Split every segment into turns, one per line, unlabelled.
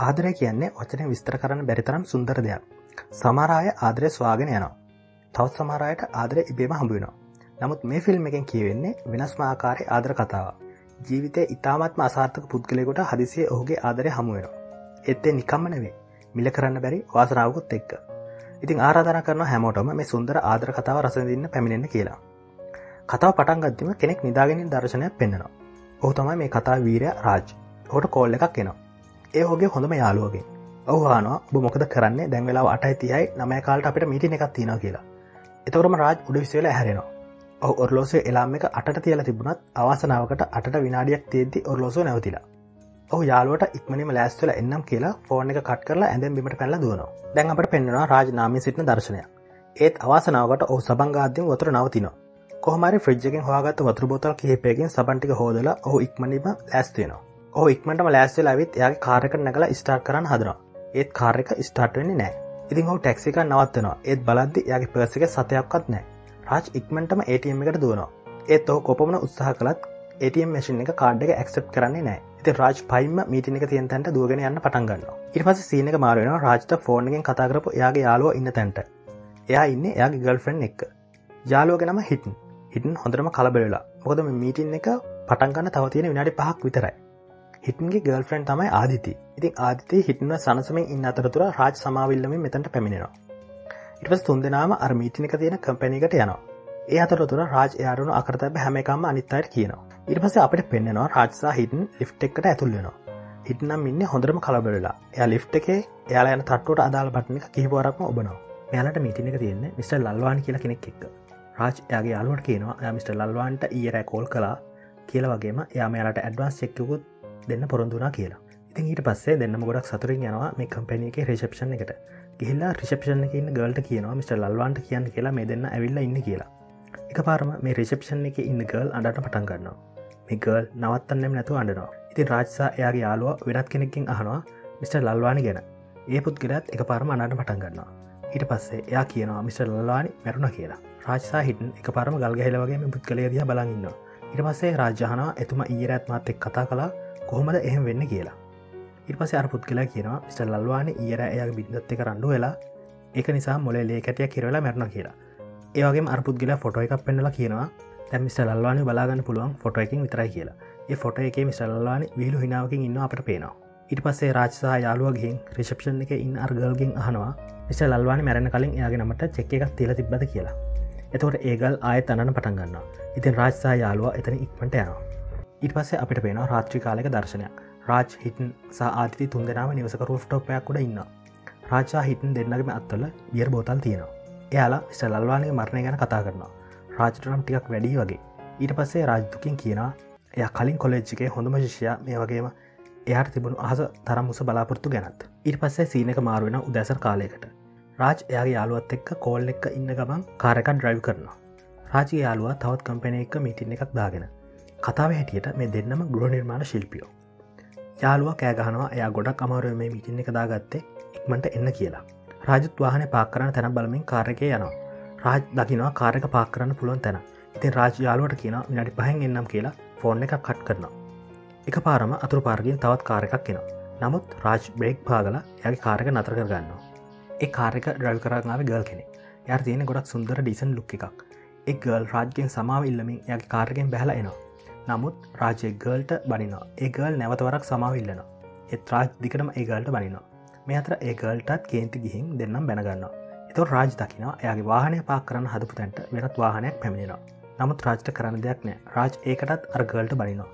ආදරය කියන්නේ වචනය විස්තර කරන්න බැරිතරම් සුන්දර දෙයක්. සමරාය ආදරය ස්වාගෙන යනවා. තවත් සමරයට ආදරය ඉබේම හම්බුවෙනවා. නමුත් මේ ෆිල්ම් එකෙන් කියවෙන්නේ වෙනස්මාකාරය ආදර කතාව. ජීවිතය ඉතාමත්ම අසාර්ථක පුද්ගලයකොට හදිසිය ඔහුගේ ආදරය හමුවෙනවා. එත්තේ නිකම්ම නෙවේ මිල කරන්න බැරි වාසනාවකුත් එක්ක. ඉතින් ආරාධන කරන හැමෝටම මේ සුන්දර ආදර කතාව රසදින්න පැමිණෙන කියලා. කතාව පටන්ගත්තිම කෙනෙක් නිදාගෙනින් දර්ශනයක් පෙන්න්නවා. ඔහු තමයි මේ කතා වීරය රාජ් හොට කෝල්ල එකක් එනවා. ඒ හොගේ හොඳම යාලුවගේ ඔහවානවා ඔබ මොකද කරන්නේ? දැන් වෙලා අටයි තියයි නමය කාලට අපිට මිටි එකක් තින කියලා. එතවරම රාජ් උඩ විසවෙල හැරෙනවා ඔහු ඔර්ලෝසේ එලාම එක අට තියල තිබුණත් අවාසනාවකට අට විනාඩියක් තේද්දි ඔර්ලෝසෝ නැවතිලා. ඔහු යාලුවට ඉක්මනිම ලෑස්තුල එන්නම් කියලා ෆෝර්න එක කට් කරලා ඇඳම් බිමට පැල්ල දුවනවා. දැන් අපට පෙන්නවා රාජනාමී සිටින දර්ශනයක්. ඒත් අවාසනාවට ඔහු සබංගාධ්‍යම වතුර නවතිනවා. කොහමරි ෆ්‍රිජ්ජකින් හවාගත් වතුර බෝතල් කිහිපයකින් සබන්ටික හෝදලා ඔහු ඉක්මනිම ලෑස්තියනවා ඕ ඉක්මටම ලෑස්වෙල ඇවිත් යාගේ කාරක නැකලා ස්ටාර්් කරන්න හදරවා ඒත් කාරක ස්ටාර්ට් වෙන්නේ නෑ ඉතින් හෝ ටැක්සික නවත්තනවා. ඒත් බලද්දි යාගේ පර්සික සතයක්වත් නෑ රාජ් ඉක්මටම ATM එකට දුවනවා. ඒත් ඔහ කොපමන උත්සාහ කළත් ATM මශන් එක කාඩ් එක ඇක්සප් කරන්නේ නෑ ඉති රාජ් පයිම මීටින එක තියන්තැන්ට දුවගෙන යන්න පටන්ගන්න ඉට පස සීනක මාරුවෙන රාජ්ට ෆෝර්න්ගෙන් කතාකරපු යාගේ යාලුව ඉන්න තැන්ට. එයා ඉන්න එයාගේ ගල්ෆ්‍රෙන්් එක්ක. යාලුවගෙනම හිටන්. හිටන් හොඳරම කලබෙලා මොකද මීටින් එක පටන්ගන්න තව තියෙන විනාඩි පහක් විතරයි. හිටන්ගේ ගල්ෆ්‍රන්් තමයි ආදිති. ඉතින් ආදිතය හිටන සනසමෙන් ඉන්න අතරතුර රාජ් සමාවිල්ලම මෙතැට පැමිණෙනවා. ඉටස් තුන්දනාම අර්මීටිනික තියෙන කම්පැනිකට යනවා. ඒ අතරතුර රාජ් යාරුණු අකරතැබ හැමකම අනිත්තයට කියනවා. ඉට පස අපට පෙන්න්නවා රාජසා හිටන් ලිෆ් එකට ඇතුල්ලෙනවා හිටනම් ඉන්න හොඳරම කලබෙලා එයා ලිෆ් එකේ එයාලා යන තට්ටුවට අදාළ බට්නික කිහිපවරක්ම ඔබනවා. මෙයාලට මීටිනික තියෙන්නේ මිට ලල්වාන් කියල කෙනෙක් එක්ක. රාජ් යාගේ යාලුවට කියනවා මිට ලල්වාන්ට ඊරෑ කෝල් කලා කියල වගේම යාමයාලට ඇඩ්වාන්ස් එක්කකුත් දෙන්න පොරොන්දුනා කියලා. ඉතින් ඊට පස්සේ දෙන්නම ගොඩක් සතුරින් යනවා මේ කම්පැනියක රේෂප්ෂන් එකට. ගිහිල්ලා රිෂප්ෂන් එක ඉන්න ගල්ට කියනවා මිට ලල්වාන්ට කියන්න කියලා මේ දෙන්න ඇවිල්ල ඉන්න කියලා. එක පාරම මේ රේෂප්ෂන් එක ඉන්න ගල් අඩට පටන් ගන්නවා. මේ ගල් නවත්තන්නම් නැතු අඩනවා ඉතින් රාජසා එයාගේ යාලුව වෙනත් කෙනෙකින් අහනවා මිට ලල්වානි ගැන. ඒ පුද්ගලත් එක පාරම අනාට පටන් ගන්නවා. ඊට පස්සේ එයා කියනවා මිට ලල්වානි මැරුණ කියලා. රාජසා හිටන් එක පාරම ගල්ගහල වගේ පුද්ගලය දිය බලගන්නවා ඉට පස්සේ රාජ්‍යහනා එතුම ඊරඇත්මත් එක් කතා කලා කොහොමද එහෙම වෙන්න කියලා. ඉපස අරපුත් කියලා කියනවා ස්ට ලල්වාන ඒර එය බින්දත් එක රණ්ඩු වෙලා එක නිසා මොලේ ලේකටිය කිරවෙලා මැරණ කියලා. ඒවගේ අරපුත් ගලා ෆොටෝ එකක් පෙන්නලා කියනවා තැම් මිස්ට ලල්වානි බලාගන්න පුළුවන් ෆොටෝ එකින් විතරයි කියලා. ඒ ෆොට එක මිස්ටල්වානි විලු හිනාවකින් ඉන්න අපට පේනවා. ඉට පස්සේ රාජසා යාලුවගෙන් රිෂප්ෂන් එක ඉන්න අර්ගල්ගෙන් අහනවා මිස ලල්වානි මැරණ කලින් එයාගේ නමට චෙක් එකක් තිල තිබ්බද කියලා? එතවට ඒගල් ආය තනන පටන්ගන්න ඉතින් රාජසා යාලුව එතන ඉක්මට යනවා. ඉට පස්සේ අපිට පේන රාත්‍රි කාලක දර්ශනයක්. රාජ් හිටන් සාධති තුන් දෙනාව නිවසක රෝෆ්ටෝපයක් උඩ ඉන්න රාජා හිටන් දෙන්නගම අත්තල බියර් බෝතල් තියෙනවා. එයාලා ස්ටලල්වානය මරණය ගැන කතා කරනවා. රාජටනම් ටිකක් වැඩි වගේ. ඊට පස්සේ රාජ්දුකින් කියනවා එය කලින් කොලෙජ්ජිකේ හොඳම ශිෂය මේ වගේම එයාට තිබුණු අහස තරම් මුස බලාපොරත්තු ගැනත්. ඊට පස්සේ සීනක මාරුවෙන උදැසර කාලයකට. රාජ් එයාගේ යාලුවත් එක්ක කෝල් එක්ක ඉන්න ගමන් කාරකන් ඩ්‍රයිව් කරනවා. රාජ යාලුව තවත් කම්පැන එක මිටින් එකක් දාගෙන කතාව හැටියට මේ දෙන්නම ගෘහ නිර්මාණ ශිල්පියෝ. යාලුව කෑගහනවා එයා ගොඩක් අමාරුව මේ මිටින්න කදාගත්තේ ඉක්මට එන්න කියලා. රාජත් වාහන පාක් කරන තැන බලමින් කාරකය යනවා. රාජ් දකිනවා කාරක පාක් කරන්න පුළුවන් තැන ඉතින් රාජ යාලුවට කියන නඩි පහෙන් එන්නම් කියලා ෆෝර්න් එක කට් කරනවා. එක පාරම අතුරු පාර්ගින් තවත් කාරකක් කෙනවා නමුත් රාජ් බ්‍රේක් පාගල යගේ කාරක නතර කරගන්නවා. ඒ කාරක ඩ්‍රව් කරගාව ගල් කෙනෙ යාර තියෙන ගොඩක් සුන්දර ඩිසන් ලුක් එකක්. එක් ගල් රාජ්ගෙන් සමාව ඉල්ලමින් යගේ කාරකෙන් බැහල එනවා. නමුත් රාජය ගල්ට බනිනවා. ඒගල් නැවතවරක් සමවිල්ලනවා එත් රාජ් දිකටම ඒගල්ට බනිනවා. මේ අතර ඒගල්ටත් කේන්ති ගිහින් දෙන්නම් බැනගන්න එතු රාජ් දකින එයාගේ වාහනය පාක් කරන්න හදපු තැන්ට වෙනත් වාහනයක් පැමිණෙනවා. නමුත් රාජ්ට කරන්න දෙයක් නෑ. රාජ් ඒකටත් අර්ගල්ට බනිනවා.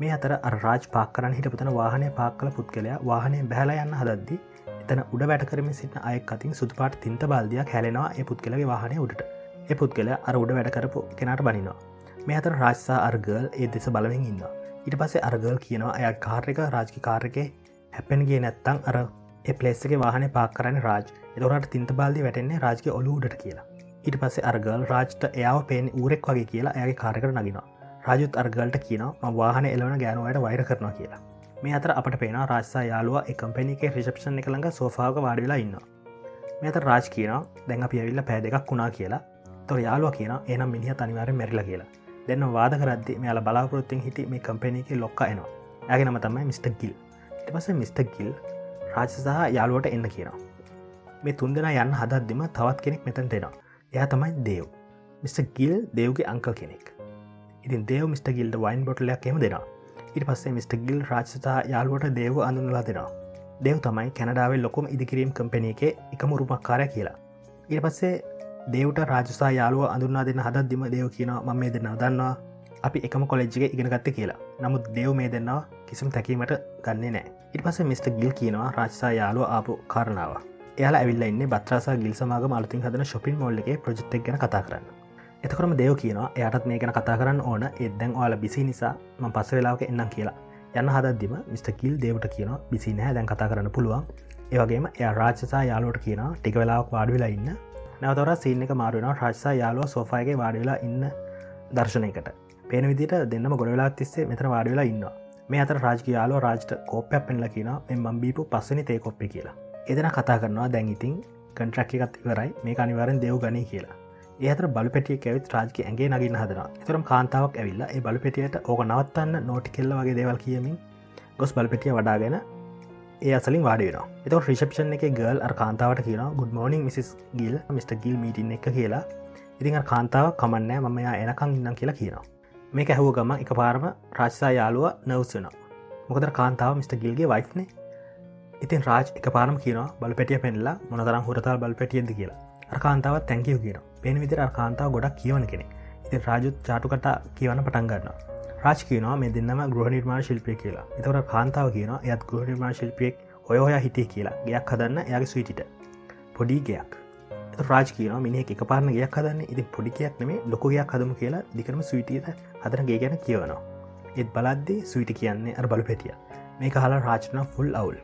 මේ අතර රාජ් පාක් කරන්න හිටපතන වාහනය පාක් කල පුද්ගලයා වාහනය බැහල යන්න හදද්දි එතන උඩ වැටකරම සිට අයෙක් අතින් සුදුපාට තින්ත බල්දයක් හැලෙනවා ඒ පුද්ගලගේ වාහනය උඩට. ඒ පුද්ගල අර උඩ වැඩ කරපු කෙනට බනිනවා. මේ අතර රාජසා අර්ගල් ඒ දෙස බලවෙන් ඉන්න ඉට පසේ අර්ගල් කියනවා අය කාර්යක රාජකි කාර්යක හැපෙන්ගේ නැත්තං අර පලේස්සක වාහන පාක් කරන රාජ්. එතොරට තින්ත බාල්දි වැටෙන්නේ රාජක ඔලුඩට කියලා. ඉට පසේ අර්ගල් රාජ්ට එයාව පේෙන් ඌරෙක් වගේ කියලා ඇගේ කාරකට නගෙන රාජුත් අර්ගල්ට කියනවා වාහන එලවන ගෑනුවට වෛර කරනවා කියලා. මේ අතර අපට පේන රාජසා යාලුව එකම්පැනික රිශප්ෂන් එක ළඟ සෝෆාාවක වාඩිලා ඉන්න මේ අත රාජ් කියනවා දැඟ පියවිල්ල පෑ දෙකක් වුණා කියලා. තොර යාලුව කියන එනම් මිනිහ තනිවාර මැරිල කියලා. දෙන්න වාද කරද්දි මෙයාල බලාපොරොත්තිෙන් හිට මේ කම්පැනීක ලොක්ක එනවා ඇගෙනම තමයි මිස්ට ගිල් පස මිස්ට ගිල් රාජ සහ යාලුවට එන්න කියනවා මේ තුන්දෙන යන්න හදත්දිම තවත් කෙනෙක් මෙතැන්ට එනවා එයා තමයි දේව් මිට. ගිල් දෙව්ගේ අංකල් කෙනෙක් ඉතින් දේව මිට. ගිල්ට වයින් බොටලයක් එම දෙෙනවා ඉට පස්සේ මිට. ගිල් රාජතා යාලුවට දේව අඳුනලා දෙෙනවා දෙව් තමයි කැනඩාවේ ලොකොම ඉදිකිරීම් කම්පැනිය එක එක මුරුමක්කාරය කියලා ඉට පස්සේ දේවට රාජසා යාලුව අඳුන්නා දෙන්න හදත්දිම දේව කියන ම මේ දෙන්න දන්නවා. අපි එකම කොලෙජ්ජක ඉගෙනගත්ත කියලා. නමුත් දෙව් මේ දෙන්නවා කිසිම තැකීමට ගන්නේ නෑ ඉට පස මිට. ගිල් කියනවා රාජසා යාලුව ආපු කාරණාව. එයාලා ඇවිල්ල ඉන්න බත්‍රසා ගිල් සමාග අලතින් හදන ශොපින් මොල්ලගේ ප්‍රජෙක්්ක් ගැන කතා කරන්න. එතකරම දෙව කියනවා එයටත් මේ ගැන කතා කරන්න ඕන. එදැන් ඔයාල බිසි නිසා ම පස වෙලාක එන්නම් කියලා. යන්න හදදිම මිට. කිල් දේවට කියන බිසි නෑ දැන් කතා කරන්න පුළුවන්. ඒවගේම එය රාජසා යාලුවට කියන ටික වෙලාවක් වාඩවෙලා ඉන්න. නැවතර සීන එක මාරුවෙන රාජසා යාලුව සෝෆායගේ වාඩවෙලා ඉන්න දර්ශනයකට. පේන විදිට දෙන්නම ගොඩවෙලා තිස්සේ මෙතර වාඩවෙලා ඉන්න මේ අතර රාජකයාලෝ රාජ්ට කෝපයක් පෙන්ල කියන මෙ බීපු පස්සනි තේ කොප්පි කියලා. එදෙන කතා කරනවා දැන්ඉතින් කන්ට්‍රක් එකත් ඉවරයි. මේ අනිවාරෙන් දෙව් ගනී කියලා. ඒතර බලපටිය ඇවිත් රාජක ඇගේ නගින්න හදන තරම් කාන්තාවක් ඇවිල්ලා ඒ බලපෙටියට ඕක නවත්තන්න නෝටි කෙල්ල වගේ දේවල් කියමින් ගොස් බලපෙටිය වඩාගෙන ඒ අසලින් වාඩිවෙන එත රිෂප්ෂන් එක ගල් අර කාන්තාවට කියන ගුඩ් මෝනිින් මිසිස් ගිල් මිට. ගිල් මීටින් එක කියලා. ඉතින් කාන්තාව කමන්නෑ මම එයා එනකං ඉන්නම් කියලා කියනවා. මේක ඇහුව ගම එක පාරම රාජසා යාලුව නවස්සන මොකද කාන්තාව මිට. ගිල්ගේ වයිෆ්නේ ඉතින් රාජ් එක පාරම කියන බල පැටිය පෙන්ලා මොනතරම් හුරතල් බල් පැටියද කියලා අරකාන්තාවත් තැංකිව කියන පෙන විදිර කාන්තාව ගොඩක් කියවන කෙනෙ ඉතින් රාජුත් චාටුකට කියවන පටන්ගන්න රාජ් කියනවා මේ දෙන්නම ගෘහ නිර්මාණ ශිල්පය කියලා. එතවට කාන්තාව කියන එයත් ගෘහ නිර්මාණ ශිල්පියෙක් ඔය ඔයා හිටිය කියලා. ගයක් හදන්න යාගේ සුවිටිට පොඩි ගයක්. රාජ කියන මිනි එක පාරන ගයක් හදන්න. ඉති පොඩිකයක් නෙමේ ලොකගයක් හදම කියලා දිකරම සුවිටියට හදන ගේ ගැන කියවනවා. ඒත් බලද්දේ සුවිටි කියන්නේ අර බලු පැටිය. මේ හලා රාජන ෆුල් අවුල්.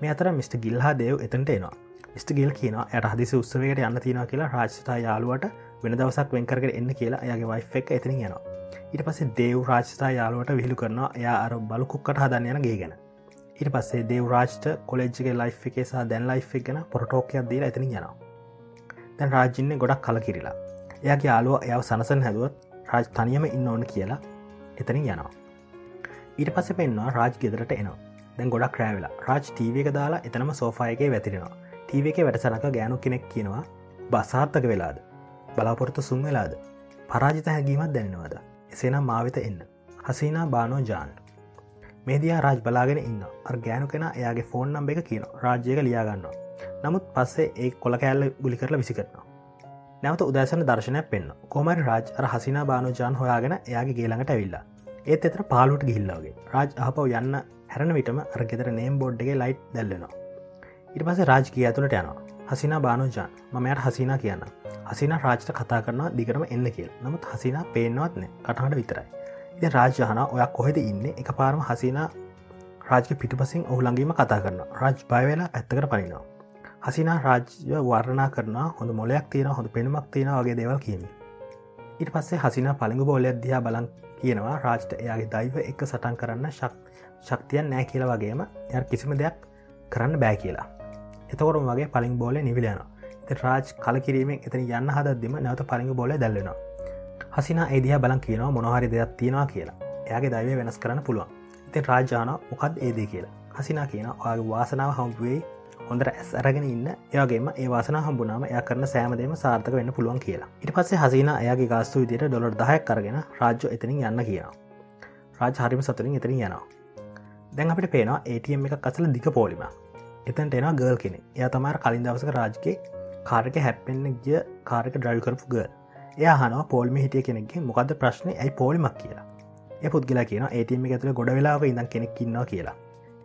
මේ අතර මිට. ගිල්හා දේව් එතන්ට එනවා. මිට. ගිල් කියන ඇයට හදිසි උත්සවයට යන්න තියෙන කියලා රාජතා යාලුවට වෙන දවසක් වෙන්කරට එන්න කියලා එයාගේ වයිෆ් එක එතන යනවා. ඊට පස්සේ දේව් රාජතා යාලුවට විහිලු කරනවා. එයා අර බලකුක්කට හදන්න යන ගේ ගැන. ඊට පස්සේ දේව රාජ්ට කොලෙජ්ගේ ලයි් එකේ සහ දැන් ලයි් එක ගැන පොටෝකයක් දීලා එතන යනවා. දැන් රාජ්‍යන්නේ ගොඩක් කල කිරලා එයාගේ යාලුව එයාව සනසන් හැදුවත් රාජ් තනියම ඉන්න ඕන කියලා එතනින් යනවා. ඊට පස්ස පෙන්වා රාජ් ගෙදරට එනවා. දැන් ගොඩක් රෑවෙලා රාජ් ටීව එක දාලා එතනම සෝෆායගේ වැතිරෙනවා. ටීව එක වැඩසනක ගෑනු කෙනෙක් කියනවා බසාර්ථක වෙලාද? බලාපොරොත්තු සුම් වෙලාද? පරාජිත හැගීමත් දැනෙනවද? එසේනම් මාවිත එන්න. හසීනා බානෝ ජාන් මේදයා රාජ් බලාගෙන ඉන්න අර ගෑනු කෙන එයාගේ ෆෝන් නම්බ එක කියන රාජ්‍යක ලියාගන්නවා නමුත් පස්සේ ඒ කොළ කෑල්ල ගුලි කරලා විසි කරනවා නැවත උදෑසන දර්ශනයක් පෙන්න්න කොමරි රාජ් අර හසිනා බානුජාන් හොයාගෙන එයාගේ ගේළඟට ඇවිල්ලා. ඒත් එතර පාලුට ගිහිල්ලාගේ රාජ් අහපව යන්න හැරන විටම අරගෙතර නේම් බෝඩ්ගේ ලයිට් දැල්ලෙනවා. ඉට පස රාජ් කිය ඇතුළට යනවා. හසිනා බානුජාන්. මමයට හසිනා කියන්න. හසින රාජ්ට කතා කරන දිගරම එන්න කියල්. නමුත් හසිනා පේනවත්න කටහට විතරයි. ඉති රාජ්‍යහන ඔයක් කොහෙද ඉන්න? එක පාරම හසිනා රාජ පිටිපසින් ඔහුලඟීම කතා කරන්න රාජ් බයවෙලා ඇත්තකට පනිනවා. හසිනා රාජ්‍ය වර්ණනා කරන හොඳ මොලයක් තියෙන හොඳ පෙනුමක් තියෙන වගේ දේවල් කියීම ඉට පස්සේ හසිනා පළඟු බෝලයක් දිහා බලන් කියනවා රාජ්ට එයාගේ දයිව එක සටන් කරන්න ශක් ශක්තියන් නෑ කියලා වගේම ය කිසිම දෙයක් කරන්න බෑ කියලා. එතකොරම වගේ පලින් බෝල නිවිලයන රාජ් කලකිරීමෙන් එතන යන්න හදදිම නැවත පලිඟ බෝල දැල්ලෙනවා හසිනා ඒදිහ බලන් කියනවා මොනහරි දෙයක් තියෙනවා කියලා. එයාගේ දයිව වෙනස් කරන්න පුළුවන්. ඉතින් රාජාන මොකක්ද ඒදේ කියලා. හසිනා කියන ඔයාගේ වාසනාව හම්බුවේ හොඳට ඇස් අරගෙන ඉන්න. ඒගේම ඒ වාසන හම්බුනාම එය කරන සෑමදේම සාර්ථක වෙන්න පුළුවන් කියලා. ඉට පස්සේ හසින එයාගේ ගාස්තු විදියට ඩොලර් දහයක් කරගෙන රාජ්‍ය එතනින් යන්න කියනවා. රාජ හරිම සතුරින් එතරින් යනවා. දැන් අපිට පේනවා ATM එක කසල දික පෝලිම එතන්ට එනවා ගල් කෙනෙ එය තමාර කලින් දවසක රාජ්ගේ කාරක හැප්පෙන්න්න ගිය කාරක ඩ්‍රයිල් කරපු ගල් එය හනවා පෝල්ම හිටිය කෙනෙක්ගේ මොකද ප්‍රශ්නය ඇයි පෝලිමක් කියලා? ඒ පුද්ගලා කියන ATM එක ඇතුළ ගොඩ වෙලාව ඉඳන් කෙනෙක් ඉන්නවා කියලා.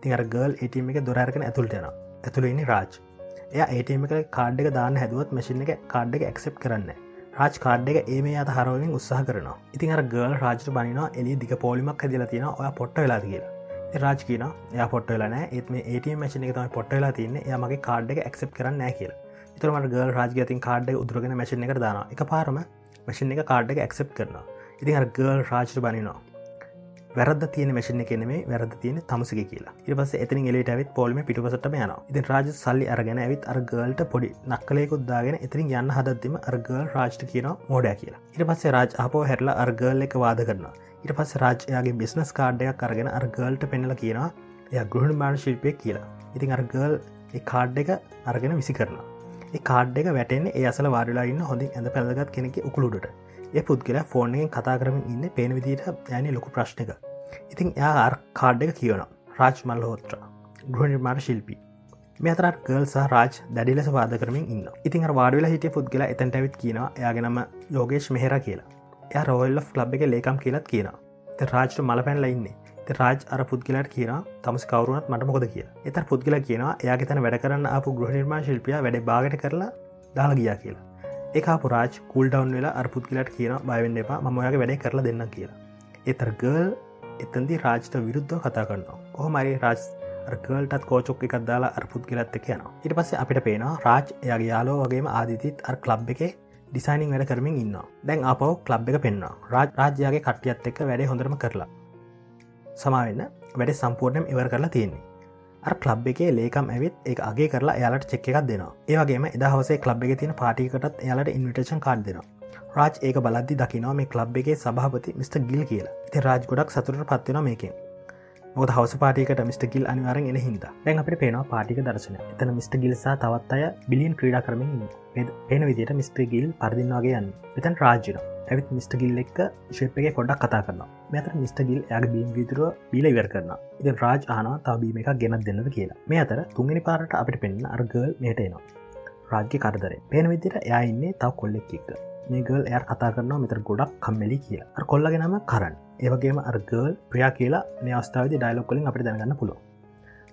තිර ගල් ATM එක දොරාරකන ඇතුළටෙනවා ඇතුළෙනි රාජ්. එය ඒටම එක කාඩ් එක දාන්න හැදුවත් මැසින් එක කාඩ් එක එක්සප් කරන්න රාජ් කාඩ් එක ඒ මේ අත හරවින් උත්සාහ කරන ඉතින් අර ගල් රාජට බනිනවා එලි දික පෝලිමක් හැදිලා තියෙන ඔය පොට්ට වෙලා කියලා. රාජ් කියන ය පොට් වෙලන ඒත් මේ ඒට මැසින එක තම පොට් වෙලා තින්න. යමගේ කාඩ් එක එක්සප් කරන්න නෑ කියලා. ඉතරමට ගල් රාජගතින් කාඩ් උදුරගෙන මැසින එක දාන එක පාරම මැසින් එක කාඩ් එක එක්සප් කරනවා. ඉතින් අර ගල් රාජ්ට බනිනවා. වැරද තියන මශන කෙනෙේ වැරද තියෙන තමසක කියලා. ඉරිපස එතින් එලට ඇවිත් පොල්ම පිටුපසට යන ඉති රාජ සල්ලි අරගෙන ඇවිත් අර්ගල්ට පොඩි නක්කලෙකුද්දාගෙන එතිරින් යන්න හදත්තිම අර්ගල් රාජ්ට කියන මෝඩය කියලා. ඉට පස්සේ රාජ් අපෝ හැරලා අර්ගල් එක වාද කරන ඉට පස්ස රාජ්‍යයාගේ බිස්නස් කාඩ්ඩයක් කරගෙන අර්ගල්ට පෙනල කියනවා. එය ගෘහණ මාන ශිල්පය කියලා. ඉතින් අර්ගල් කාඩ් එක අරගෙන විසි කරන කාඩ් එක වැටෙන් ඒ අසල වාඩලා ඉන්න හොඳින් ඇඳ පැළගත් කෙනෙක උකුළුඩට ඒ පුද්ගල ෆෝර්නයෙන් කතා කරමින් ඉන්න පේන විදිට යන ලොකු ප්‍රශ්නක ඉතින් එයා කාඩ් එක කියවන රාජ් මල්ල හෝත්‍ර ගෘහනිර්මාණ ශිල්පී. මෙතර ගල් සහ රාජ් දැඩි ලෙස වාද කරමින් ඉන්න ඉතින් වාඩවෙලා හිටිය පුද්ගල එතැන්ට ඇවිත් කියනවා යාගෙනම යෝගේශ් මෙහෙර කියලා. එය රෝල්ල ලබ් එක ලේකම් කියලත් කියනවා. ත රාජ්ට මල පැන්ල ඉන්නේ. රාජ් අර පුද්ගලට කියන තමස් කවරුණත් මට මොකද කිය එත පුද්ගල කියනවා එයාගේ තැන වැඩ කරන්න අපපු ගෘහනිර්මා ශිල්පිය වැඩ බාගට කරලා දාලා ගියා කියලා. ඒක පුරාජ් කුල් ඩවන් වෙලා අර පුද්ගලට කියන බයවෙන්න එපා ම ඔයාගේ වැඩ කරලා දෙන්න කියලා. එතර ගල් එතන්දි රාජ්ට විරුද්ධ කතා කරනවා. ඔහ මරි රාජ් ගල්ටත් කෝචොක් එකක් දාලා අරපුත් ගලත්ත කියනවා ඉට පස්සේ අපිට පේනවා රාජ් එයාගේ යාලෝ වගේම ආදිතිත් අර කලබ් එක ඩිසයිනිං වැඩ කරමින් ඉන්න දැන් අප කලබ් එක පෙන්න්න රාජ් රාජ්‍යයාගේ කටියත් එක්ක වැඩ හොඳරම කරලා. සමාවෙන්න වැඩ සම්පූර්ණයම් ඉවර කරලා තියෙන්නේ. අර කලබ් එකේ ලේකම් ඇවිත් ඒ අගේ කරලා යාලට චෙක් එකක් දෙනවා. ඒවගේම එදහවසේ කලබ් එක තියෙන පාටිකටත් යාලට ඉන්විටේෂන් කාඩ් දෙනවා. රාජ් ඒක බලද්දි දකිනවා මේ කලබ් එකේ සභාපති මිට. ගිල් කියලා. ති රාජ් ගොඩක් සතුරට පත්වෙන මේකෙන්. මොද හවස පාටිකට මිට. ගිල් අනිවාරෙන් එන හිද දැන් අපට පේනවා පාටික දර්ශන එතන මිට. ගිල්සා තවත් අය බිලියන් ක්‍රීඩා කරමින් පේන විදිට මිස්ට්‍ර ගිල් පරදින්නවාගේ යන්න එතන් රාජ්‍යන ඇවිත් මිට. ගිල් එක්ක ශේප් එක පොඩක් කතා කරන්න මෙතර මිට. ගිල් ඇග බීම් විතුරුව බීල ඉවර කරන ඉති රාජ් ආන තවබීම එක ගෙනත් දෙන්නද කියලා මේ අතර තුන්ගනි පාරට අපිට පෙන්න්න අර්ගල් මේට එනවා රාජ්‍ය කරදරේ පේන විදිර එයා ඉන්නේ තව කොල්ලෙක් එක්ක මේගල් එය කතා කරනවා මෙතර ගොඩක් කම්මලි කියලා. කොල්ලගෙනම කරන්න ඒවගේම අර්ගල් ප්‍රියා කියලා මේ අවස්ථාවද ඩයිලොක් කලින් අපිට දැනගන්න පුලො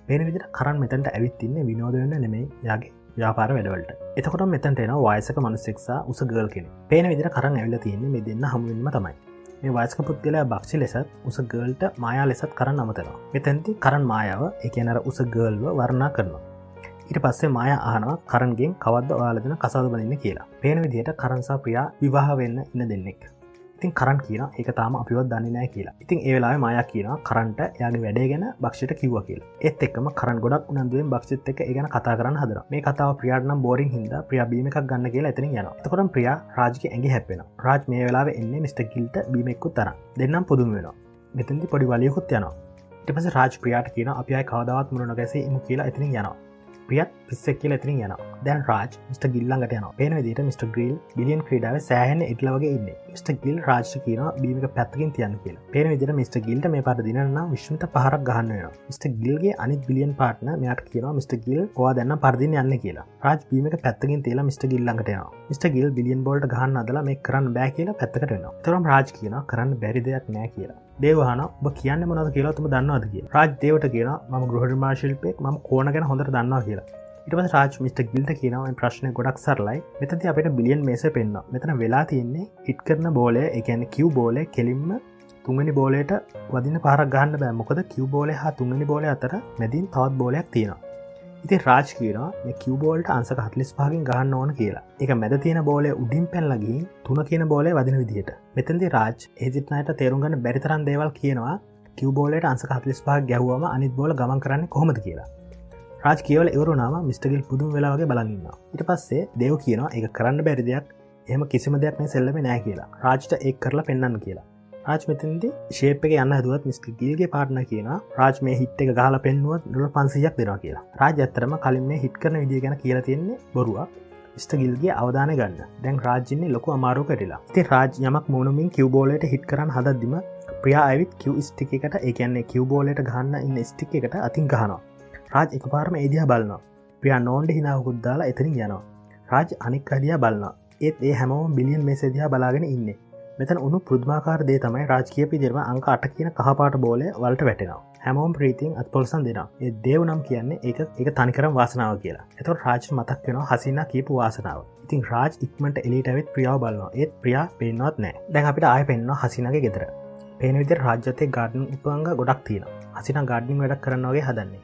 පේන විදිර කරන් මෙතැන්ට ඇවිත්තින්නේ විනෝදයන්න නෙමේ යාගේ ව්‍යාපාර වැඩවලට. එතකොට මෙතැන්ට එන වායසක මනුස්සෙක්සා උස ගල් කෙන පේන විදිර කරන්න ඇවිල තියන්නේ මේ දෙන්න හමුවීම තමයි. මේ වයිස්ක පුද්ගලයා බක්ෂි ලෙසත් උස ගල්ට මයා ලෙසත් කරන්න අමතනවා. මෙතැන්ති කරන් මායාව එකනර උස ගල්ව වර්ණා කරනවා. ඊට පස්සේ මය ආනවා කරන්ගෙන් කවද ඔයාලදන කසාද බඳන්න කියලා? පේන විදියට කරන්සා ප්‍රියා විවාහ වෙන්න ඉන්න දෙන්නෙක්. ඉතින් කරන් කියන එක තාම අපිවත් දන්නේ නෑ කියලා. ඉතින් ඒවෙලා මයා කියන කරන්ට යාගේ වැඩේ ගැන බක්ෂට කිව්ව කියලා. ඒත් එක්ම කරන් ගොඩක් උනන්දුවෙන් බක්ෂිත් එක ගැන කතා කරන්න හදර මේ කතාව ප්‍රියාටනම් බෝරින් හිද ප්‍රියබීම එකක් ගන්න කියලා එතන යන තකොරම් ප්‍රියා රාජක ඇගේ හැපෙන රාජ් මේ වෙලාව එන්නේ මිට. ගිල්ට බීමෙක්කු තර දෙන්නම් පුදුම වෙනවා. මෙතැදි පොඩි වලියකුත් යනවා. ටපස රාජ් ප්‍රියාට කියන අපියි කවදවත් මුණ ගැසේ එමු කියලා එතින යනවා. ප්‍රියත් පිස්සක් කියල ඇතිරින් යන දැන් රාජ් මිට. ගිල්ලඟට යන පේන විදිට මිට. ග්‍රීල් බිලියන් ක්‍රඩාව සෑහන එටලවගේ ඉන්න මිට. ගිල් රාජ් කියන බීමක පැත්තකින් තියන්න කියල පේන විදිර මිට. ගිල්ට මේ පට දිනන්න විශ්මත පහරක් ගහන්නනවා මිට. ගිල්ගේ අනිත් බිලියන් පාටන මෙයට කියනවා මිට. ගිල් වා දැන්න පරදින යන්න කියලා රාජ් බීමක පැත්තකින් තේලා මිට. ගිල්ලඟටයන මිට. ගිල් බිලියන් බෝල්ට ගහන්න අදලා මේ කරන්න බෑ කියලා පැත්තකට වෙන තරම් රාජ් කියන කරන්න බැරි දෙයක් නෑ කියලා දේවහන ඔබ කියන්න මොනද කියලා තුම දන්නවාද කිය රාජ් දේවට කියන ම ගෘහරිමාශිල්පෙක් ම කෝන ගැන හොඳට දන්නවා කියලා ඉටම රාජ් මිට. ගිල්ට කියනව ප්‍රශ්නය ගොඩක් සරලයි. මෙතති අපට බිලියන් මේස පෙන්න්න මෙතන වෙලා තියෙන්නේ හිට් කරන බෝලය එකැන කිව් බෝලය කෙලින්ම තුන්ගනි බෝලයට වදින පාරක් ගන්න බෑ. මොකද කිව් බෝලය හා තුන්ගනි බෝල අතර මැදින් තවත් බෝලයක් තියෙනවා. ඉති රාජ් කියන මේ කිව්බෝල්ට අන්සක හත්ලිස් පාගෙන් ගහන්න ඕන කියලා. එක මැද තියෙන බෝලය උඩින් පැල්ලගින් තුන කියන බෝලය වදින විදිහට. මෙතන්දි රාජ් ඒජිත්නයට තේරුම්ගන්න බැරිතරන් දේවල් කියනවා. කිව්බෝලට අන්සක හත්ලිස් පා ගැහ්වම අනිත් බෝල ගමන් කරන්න කොහොමද කියලා. රාජ් කියවල එවරුනාම මිස්ටගල් පුදුම් වෙලාවගේ බලන්න ඉට පස්සේ දෙව් කියනවා එක කරන්න බැරි දෙයක්. එහම කිසිම දෙයක් මේ සෙල්ලම නෑ කියලා. රාජ්ට එක් කරලා පෙන්න්න කියලා. රාජ් මෙතන්දි ශේපක යන්න හදුවත් මිස්ක ගිල්ගේ පාටන කියන රාජ් මේ හිට් එක ගහල පෙන්නුවත් ඩොල පන්සියක් දෙෙනවා කියලා. රාජ ඇත්තරම කලින් මේ හිට කරන විදිිය ගැන කියලා තියෙන්නේ බොරුවක්. ස්ටගිල්ගේ අවධාන ගන්න. දැන් රාජ්‍යන්නේ ලොකු අමාරු කටලා ති රාජ් යමක් මුණමින් කිව්බෝලට හිට කරන්න හදදදිම ප්‍රියා ඇවිත් කිව් ස්ටික එකට ඒකන්නේ කිව්බෝලට ගන්න ඉන්න ස්ටික් එකට අතින් ගහනවා. රාජ් එක පාරම ඒදිහ බලන්න ප්‍රියා නෝන්ඩ හිනාවකුත් දාලා එතනින් යනවා. රාජ් අනික් අදියා බලන්න ඒත් ඒ හැමෝම බිලියන් මේ සදිහා බලාගෙන ඉන්න. මෙතන උුණු පුද්මාකාර දේ තමයි රාජකය පිදිරම අංක අට කියන කහපාට බෝල වලට වැටෙනවා. හැමෝම් ප්‍රීතින් අත් පොල්සන් දෙෙන ඒ දේව නම් කියන්නේ ඒක එක තනිකරම් වාසනාව කියලා. එත රාජ් මතක් වෙන හසින්න කීපු වාසනාව. ඉතින් රාජ් ඉක්මට එලිටවිත් ප්‍රියාව බලනවා. ඒත් ප්‍රියා පේනවත් නෑ දැන් අපිට ආය පෙන්න්න හසිනගේ ගෙදර. පේන විදි රාජ්‍යතය ගාඩන් උපංග ගොඩක් තියෙන හසින ගාඩ්ඩින් වැඩක් කරන්නගේ හදන්නේ.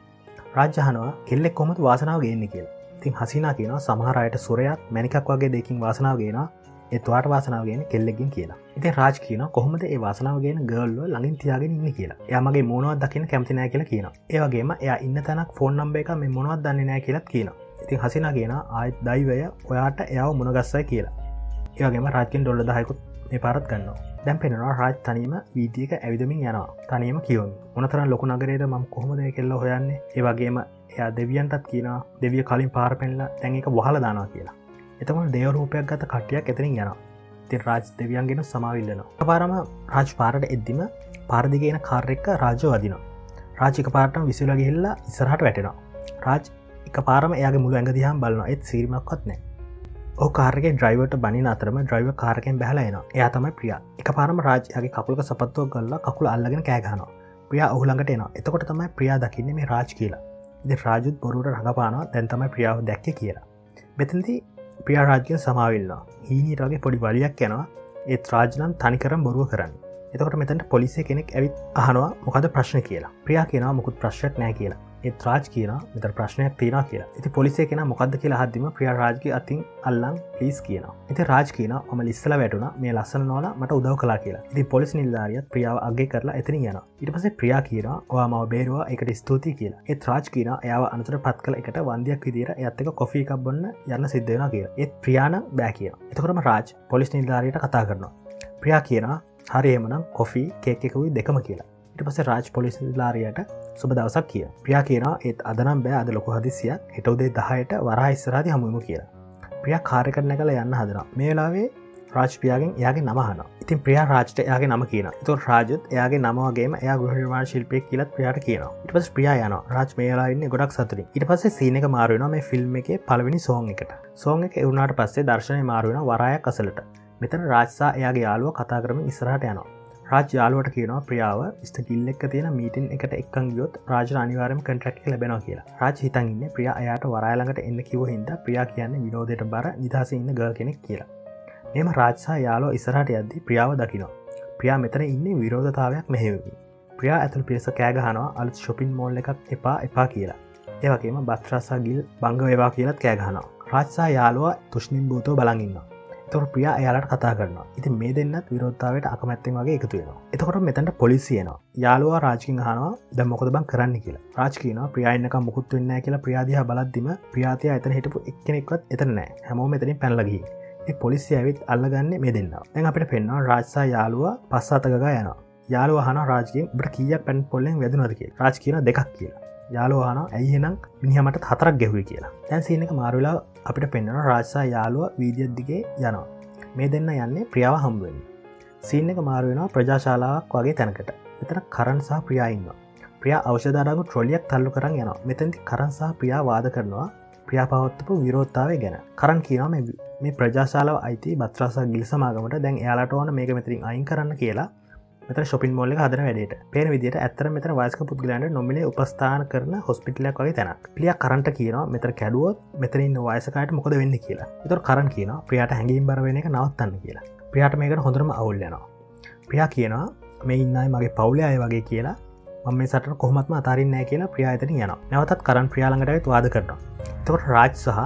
රාජ්‍යහනවා කෙල්ලෙක් කොමත් වාසනාව ගේන්න කියලා? තින් හසිනා කියන සමහරයට සුරයක් මැනිකක් වගේ දෙකින් වාසනාවගෙන එත්වාට වාසනාවගෙන කෙල්ලෙකින් කියලා. ඉති රාජ් කියන කොහොමද ඒ වාසනාවගෙන ගල්ල ළඟින් තියාගෙන ඉන්න කියලා? යමගේ මොනවත් දකින කැමතිනෑ කියලා කියන ඒවගේම එය ඉන්න තැනක් ෆෝන් නම්බ එක මේ මොනවත් දන්නේ නෑ කියලත් කියන ඉතින් හසිනා කියන ආයත් දයිවය ඔයාට එයාව මුණගස්සයි කියලා. ඒවගේම රාජකින් ඩොල්ල දහයකුත් මේ පාරත් ගන්නවා. දැන් පෙනවා රාජ් තනීම වීදියක ඇවිදමින් යනවා. තනීම කියවම මොනතරන් ලොකු නගරේද මම කොහොමද කෙල්ල හොයන්නේ? ඒවගේම එයා දෙවියන්ටත් කියන දෙවිය කලින් පාර පෙන්ලා තැන් එක වහල දානවා කියලා. එතම දේවරූපයක් ගත කටියක් එතරින් යන ති රාජ් දෙවියන්ගෙන සමාවිල්ලන පාරම රාජ් පාරට එද්දිම පාරදිගෙන කාර්ෙක්ක රාජ වදිනවා. රාජික පාටම විසිල ගිහිල්ලා ඉසරහට වැටෙනවා. රාජ් එක පාරම එයාගේ මුළු ඇඟ දිහම් බලන එත් සිරිමක්වත් නෑ ඕ කාරගේ ඩ්‍රයිවට බනි අතරම ඩ්‍රයිව කාරකෙන් බැහලයන එයා තමයි ප්‍රිය. එක පාරම රාජයගේ කකුලක සපත්තුව ගල්ලා කකුල අල්ලගෙන කෑගහනවා ප්‍රිය ඔහුළඟට එනවා. එතකොට තමයි ප්‍රියා දකින්න මේ රාජ් කියලා. ඉති රාජුත් බොරුට රඟපානවා. දැන් තමයි ප්‍රියාව දැක්ක කියලා. මෙතන්ති ප්‍රියාරාජ්‍ය සමාවිල්ලා හීනීටගේ පොඩි වලියක් යනවා. ඒත් රාජනම් තනිකරම් බොරුව කරන්න. එතකොට මෙතැට පොලිසිය කෙනෙක් ඇවිත් අහනවා මොකද ප්‍රශ්න කියලා. ප්‍රියා කියෙන මුකුත් ප්‍රශ්යක් නෑ කියලා. ඒත් රාජ් කියන මෙත ප්‍රශ්නයක් තියෙන කියලා. ඇති පොලිසිය කෙන මොකක්ද කියලා හදදිම ප්‍රිය රාජ්ගේ අතින් අල්ලං පලිස් කියන ඇති රාජ් කියන ම ලිස්සල වැටුන මේ ලස්සන නොල මට උදව කලා කියලා. ඉති පොලිස් නිල්ධාරියත් ප්‍රියාව අගේ කරලා එතන යන ඉට පස ප්‍රියා කියන ඔයා මව බේරවා. එකට ස්තුති කියලා. ඒත් රාජ් කියන එයාව අනතුර පත් කළ එකට වන්දයක් විදිර ඇත්තක කොෆී එකක් බොන්න යන්න සිද්ධවෙන කියලා. ඒත් ප්‍රියාන බෑ කිය එතකරම රාජ් පොලිස් නිල්ධාරයට කතා කරනවා. ප්‍රියා කියන හරියමනම් කොෆී කේකෙකුයි දෙකම කියලා. ඉට පස රාජ් පොලිස් ලාරයට සුබ දවසක් කිය ප්‍රියා කියන ඒත් අදනම් බෑ අද ලොක හදිසියක් හෙටවදේ දහයට වරා ඉස්සරාදි හමුම කියලා. ප්‍රිය කාරකරන කළ යන්න හදන මේ වෙලාවේ රාජ්පියයාගෙන් එයාගේ නමහන ඉතින් ප්‍රිය රාජ්ට එයාගේ නම කියන තු රාජත් එයාගේ නමවගේම එයා ගෘහනිර්මාණ ශිල්පය කියලත් ප්‍රියට කියන ඉට පස් ප්‍රියා යන රාජ් මේලාන්න ගොඩක් සතුරි ඉට පස්සේ සීනක මාරුවන මේ ෆිල්ම් එක පලවෙනි සෝන් එකට. සෝන් එක එවුණට පස්සේ දර්ශනය මාරුවෙන වරාය කසලට මෙතන රාජසා එයාගේ යාලුව කතා කරම ඉස්රහට යනවා. රාජ් යාලුවට කියනවා ප්‍රියාව ස්ට කිල්ල එක් තියෙන මීටන් එකට එක්කන් ගියොත් රාජ අනිවාරම කටරක්් ලැබෙනවා කියලා. රාජ හිතන්ඉන්න ප්‍රිය අයට වරායළඟට එන්න කිව හිද ප්‍රියා කියන්න විනෝදයට බර නිදහස ඉන්න ගල් කෙනෙක් කියලා. මෙම රාජසා යාලෝ ඉසරට යද්දි ප්‍රියාව දකිනවා. ප්‍රියා මෙතන ඉන්න විරෝධතාවයක් මෙහෙවකි ප්‍රියා ඇතුළ පිරිස කෑගහනවා අලුත් ශොපින් මෝල්ල එකක් එපා එපා කියලා. ඒවගේම බත්්‍රසා ගිල් බංග වේවා කියලත් කෑගහනවා රාජසා යාලුව තුෂ්නින් භූතෝ බලඟන්න තොර ප්‍රිය එයාලට කතා කරන්න ඉති මේ දෙන්නත් විරෝත්තාවට අකමැත්තෙන් වගේ එකතු වෙනවා. එතකොට මෙතැට පොලිසියනවා යාලවා රාජකින් හනවා ද මොකද බං කරන්න? කියලා. රාජකීන ප්‍රියයනක මුකුත් වෙන්න කියලා ප්‍රියාදිහ බලද්දිම ප්‍රියාතිය ඇතන හිටපු එක්කෙනෙක්වත් එතරනෑ හැමෝ මෙතනින් පැල්ලගී පොලිසි ඇවිත් අල්ලගන්න මේ දෙන්න දැන් අපිට පෙන්වා රාජසා යාලුව පස්සාතකගා යන යාලුව හන රාජකින් බට කිය පැන් පොල්ලෙන් වැදුනදක රාජ කියන දෙකක් කියලා. යාලුවාන ඇයිහෙනම් මිනිහමට හතරක් ගැහුව කියලා? තැන් සීනක මාරුලා අපිට පෙන්න්නන රාජසා යාලුව වීදියද්දිගේ යනවා. මේ දෙන්න යන්නේ ප්‍රියාව හම්බුවෙන් සීන එක මාරුවෙනවා ප්‍රජාශාලාවක් වගේ තැනකට. මෙතන කරන්සා ප්‍රියයින්න ප්‍රිය අවෂධරගු ට්‍රොලියක් තල්ලු කරන්න යනවා. මෙතැති කරන්සා ප්‍රියා වාද කරනවා. ප්‍රියාපවත්තපු විරෝත්තාවේ ගැන. කරන් කියනම මේ ප්‍රජාශාලාව අයිති බත්‍රසා ගිල්සමාගමට දැන් යාලට ඕන මේක මෙතරින් අයින් කරන්න කියලා. මෙත ශොපින් මොල්ල හදන වැඩට. පේන විදිට ඇත්තර මෙතර වයිස්ක පුද්ගලන්ට නොමිලේ උපස්ථාන කරන හොස්පිටලයක් වගේ තැනක්. පිය කරට කියන මෙතර කැඩුවොත් මෙතරින් වයසකායට මොකද වෙන්න කියලා. එතර කරන් කියන ප්‍රියට හැඟීම් බරවෙන එක නවත්තන්න කියලා. ප්‍රියට මේකට හොඳරම අවුල්ලනවා ප්‍රියා කියනවා මේ ඉන්නයි මගේ පවුල අය වගේ කියලා. මම මේ සට කොහමත්ම අතාරන්නෑ කියලා ප්‍රියාතන යන නැවතත් කරන් ප්‍රියාලඟට වාද කරනවා. තොට රාජ් සහ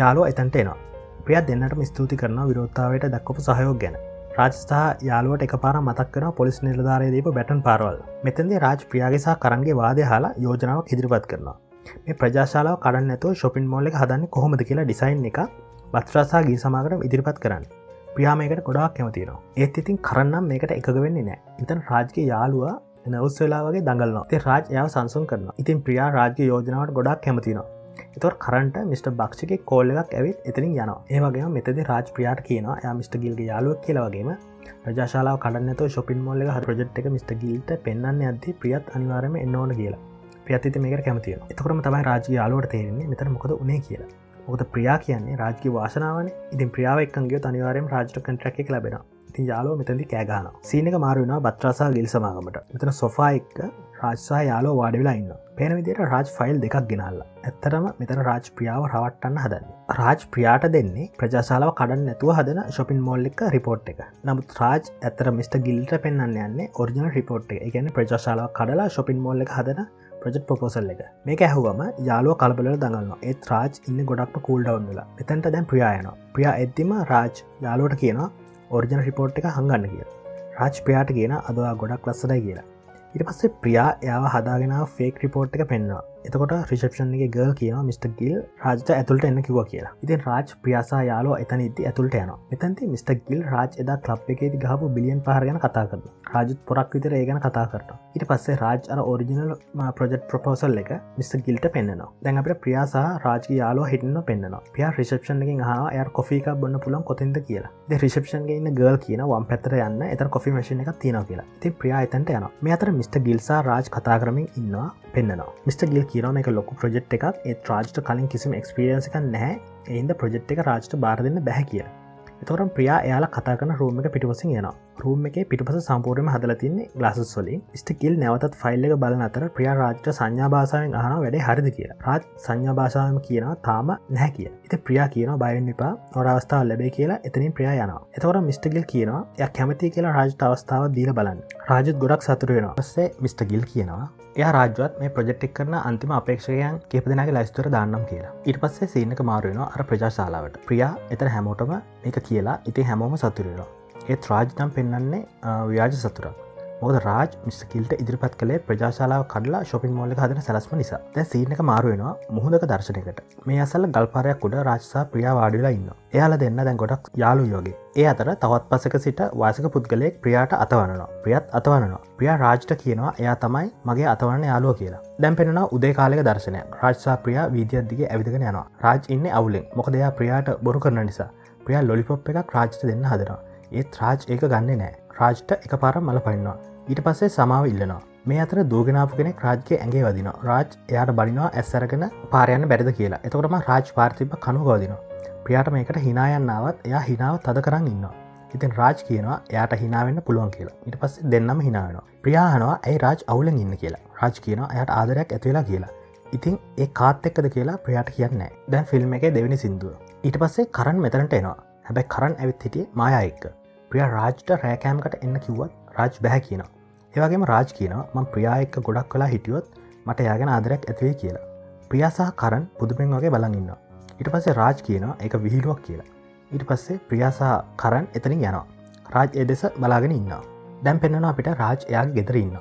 යාලෝ එතන්ට එනවා. ප්‍රිය දෙන්නට ස්තුති කරන විරෝත්තාවට දක්වපු සහයෝග ගැන. රාජස්ථා යාලුවට එක පාර මතක් කන පොලිස් නිලධාරය දීප බැටන් පාරවල්. මෙතන්දේ රාජ් ප්‍රියගේසා කරන්ගේ වාදය හලා යෝජනාව ඉදිරිපත් කරනවා. මේ ප්‍රජාශාලාව කඩන්න ඇතු ශොපින් මෝල්ල හදන්න කොහොමද කියලා ඩිසයින් එක බත්්‍රසා ගී සමාකට ඉදිරිපත් කරන්න. ප්‍රියාමයකට ගොඩක් කැමතිනවා ඒත් ඉතින් කරන්නම් මේකට එකග වෙන්නේ නෑ ඉතන් රාජ්ගේ යාලුව නවස් වෙලා වගේ දඟලනවා. ඒ රාජ් යාව සංසුන් කරන ඉතින් ප්‍රියා රාජ්‍ය යෝජනාවට ගොඩක් කැමතිනවා එතොට කරන්ට මිට බක්ෂගේ කෝල්ල එකක් ඇවිත් එතිරින් යන ඒවගේ මෙතද රාජ් ප්‍රියාට කියන ය මිට ගිල්ගේ යාලුවක් කියලවගේම ප්‍රජාශාලාව කඩන්නත ශොපින් මොල්ල හ ප්‍රජෙට් එක මිට ගිල්ට පෙන්න්න ඇද ප්‍රියත් අනිවාරම එන්නඕන කියලා. ප්‍රියතිත මේක කැමතිය එතකරම තමයි රාජ යාලුවට තේරෙන්නේ මෙතර මොකද උනේ කියලා. මොකද ප්‍රියා කියන්නේ රාජ්‍ය වාසනාවන. ඉතින් ප්‍රියාව එක්කන්ගේ අනිවාරයෙන් රාජ්ට කන්ට්‍රක් එක ලැබෙන ඉතින් යාලෝ මෙතැදි කෑගාන සීනක මාරුවෙන බත්‍රසා ගිල් සමාගමට. මෙතන සොෆා එක්ක රාජසා යාලෝ වාඩවෙලා ඉන්න පේන විදිට රාජ් ෆයිල් දෙකක් ගෙනල්ල. ඇත්තරම මෙතන රාජ් ප්‍රියාව රවට්ටන්න හදන්න. රාජ් ප්‍රියාට දෙන්නේ ප්‍රජාශාලාව කඩන්න නැතුව හදන ශොපින් මෝල්ල එක රිපෝට් එක. නමුත් රාජ් ඇතර මිට ගිල්ට පෙන්න්න යන්නේ ඔරිජන රිපෝට් එක. ගැන ප්‍රජාශාලාව කඩලා ශොපින් මෝල්ල එක හදන ප්‍රජෙට් පොපෝසල් එක. මේක ඇහුවම යාලෝ කලබල දඟන්න ඒත් රාජ් ඉන්න ගොඩක් කූල් ඩවන්ල එතැන්ට දැන් ප්‍රියායන ප්‍රියා එද්දිම රාජ් යාලෝට කියනවා ඔරිජන රිපෝට් එක හඟන්න කිය රාජ් ප්‍රයාට කියන අදවා ගොඩක් ලස්සදයි කියලා. ඉට පස්සේ ප්‍රියා යාව හදාගෙන ෆේක් රිපෝට් එක පෙන්වා එතකොට රිෂප්ෂන්ගේ ගල් කියන මිට. ගිල් රාජත ඇතුළට එන්න කිව කියලා ඉතින් රාජ් ප්‍රියසා යාලෝ එතන ඉති ඇතුළට යන මෙතන්ති මිට. ගිල් රාජ් එදා කලප් එකේති ගහපු බිලියන් පහරගෙන කතා කරන රාජත් පොරක් විතර ඒ ගැන කතා කරට ඉට පස්සේ රාජ් අර ඔරිජිනල් ප්‍රජෙක්් ප්‍රපෝසල් එක මිට. ගිල්ට පෙන්න්නවා දැන් අපට ප්‍රියසා රාජ යාලෝ හිටන්න පෙන්න්න පිය රිෂප්ෂන්ගෙන් හා අය කොෆික බොන්න පුලන් කොතෙන්ද කියලා ද රිෂප්ෂන්ගේ ඉන්න ගල් කියන වම් පැතර යන්න එත කොෆි මශන එක තියෙන කියලා ති ප්‍රියා එතන්ට යන මේ අතර මිට. ගිල්සා රාජ් කතා කරමින් ඉන්නවා පෙන්න්නවා මිට. ගිල් කියන එක ලොකු ප්‍රජෙක්් එකක්. ඒ රාජ්ට කලින් කිසිම එක්ස්පිරියන්ස එක නැහැ. එයින්ද ප්‍රජෙක්් එක රාජ්ට බාර දෙන්න බැහැ කියලා. එතවරම් ප්‍රියා එයාලා කතා කන රූම එක පිටිපසින් යන රූම් එක පිටිපස සම්පූර්ම හදල තින්නේ ගලස් වලින්. ස්ටකිල් නැවතත් ෆයිල් එක බලන අතර ප්‍රියා රාජ්ට සංඥා භාසාවෙන් අහන වැඩ හරිද කියලා. රාජ් සංඥා භාෂාවම කියන තාම නැහැ කිය එත ප්‍රියා කියන බයෙන් එපා. ඔරවස්ථාව ලැබේ කියලා එතනින් ප්‍රියා යන එතවර මිස්ටගිල් කියනවා ය කැමති කියලා රාජ්ට අවස්ථාව දීල බලන්න. රාජත් ගොඩක් සතුර වෙන පස්සේ මිස්ටගිල් කියනවා එය රාජවත් මේ ප්‍රජෙක්්ක් කරන අන්තිම අපේක්ෂකයන් කියපදනගේ ලයිස්තර දාන්නම් කියලා. ඉට පස්සේ සීනක මාරුවෙන අර ප්‍රජාශාලාවට. ප්‍රියා එතර හැමෝටම එක කියලා ඉති හැමෝම සතුරෙනවා ඒත් රාජ්නම් පෙන්න්නන්නේ ව්‍යාජ සතුරක් මොද රාජ් මිස්කිල්ට ඉදිරිපත් කළේ ප්‍රජාශාලාව කඩලා ශොපින් මෝල්ල හදන සැලස්ම නිසා. දැ සීනක මාරුවෙනවා මුහදක දර්ශනයකට. මේ අසල ගල්පාරයක් උඩ රාජසා ප්‍රියා වාඩිලා ඉන්න එයාල දෙන්න දැන් ගොඩක් යාලු යෝගේ ඒ අතර තවත් පසක සිට වාසක පුද්ගලයෙක් ප්‍රියාට අතවනවා ප්‍රියත් අතවනවා ප්‍රියා රාජ්ට කියනවා එයා තමයි මගේ අතවන්න යාලුව කියලා. දැම් පෙනෙන උදේ කාලක දර්ශනය රාජසා ප්‍රියා වීදියද්දිගේ ඇවිදගෙන යනවා. රාජ් ඉන්න අවුලෙන්. මොක දෙයා ප්‍රියාට බොරු කරන නිසා. ප්‍රියා ලොලිපොප් එකක් රාජ්ට දෙන්න හදනවා. ඒත් රාජ් ඒක ගන්න නෑ රාජ්ට එක පාර මල පන්නවා. ඊට පස්සේ සමාව ඉල්ලනවා. මේ අතර දූගෙනාපු කෙනෙක් රාජ්‍ය ඇගේ වදින රාජ් එයාට බලිනවා ඇස්සරගෙන පාරයන්න බැරිද කියලා. එතකොටම රාජ් පාර්තිබ කනුගෝදිනවා ප්‍රියාට මේකට හිනායන්නාවත් එයා හිනාව තද කරන්න ඉන්න ඉතින් රාජ් කියනවා එයාට හිනාවෙන්න පුළුවන් කියලා. ඉට පස්සේ දෙන්නම හිනාවෙනවා ප්‍රියාහනවා ඇයි රාජ් අවුලෙන් ඉන්න කියලා. රාජ් කියනවා එයට ආදරයක් ඇතිවෙලා කියලා. ඉතින් ඒ කාත් එක්කද කියලා ප්‍රියාට කියන්න දැන් ෆිල්ම් එක දෙවනි සිින්දුව. ඊට පස්සේ කරන් මෙතනට එනවා. හැබැයි කරන් ඇවිත් හිටිය මයා එක්ක. ප්‍රිය රාජ්ට රෑකෑම්කට එන්න කිව්වත් රාජ් බැහැ කියනවා. ඒවගේම රාජ් කියන ම ප්‍රියායක ගොඩක් කලා හිටියොත් මට යාගෙන ආදරයක් ඇතිවේ කියලා. ප්‍රියාසාහ කරන් පුදුපෙන් වගේ බලඟන්න ඉට පස්සේ රාජ් කියන එක විහිලුවක් කියලා. ඊට පස්සේ ප්‍රියාසා කරන් එතනින් යනවා. රාජ් එදෙස බලාගෙන ඉන්න දැම් පෙන්න්න අපිට රාජ් එයාගේ ගෙදර ඉන්න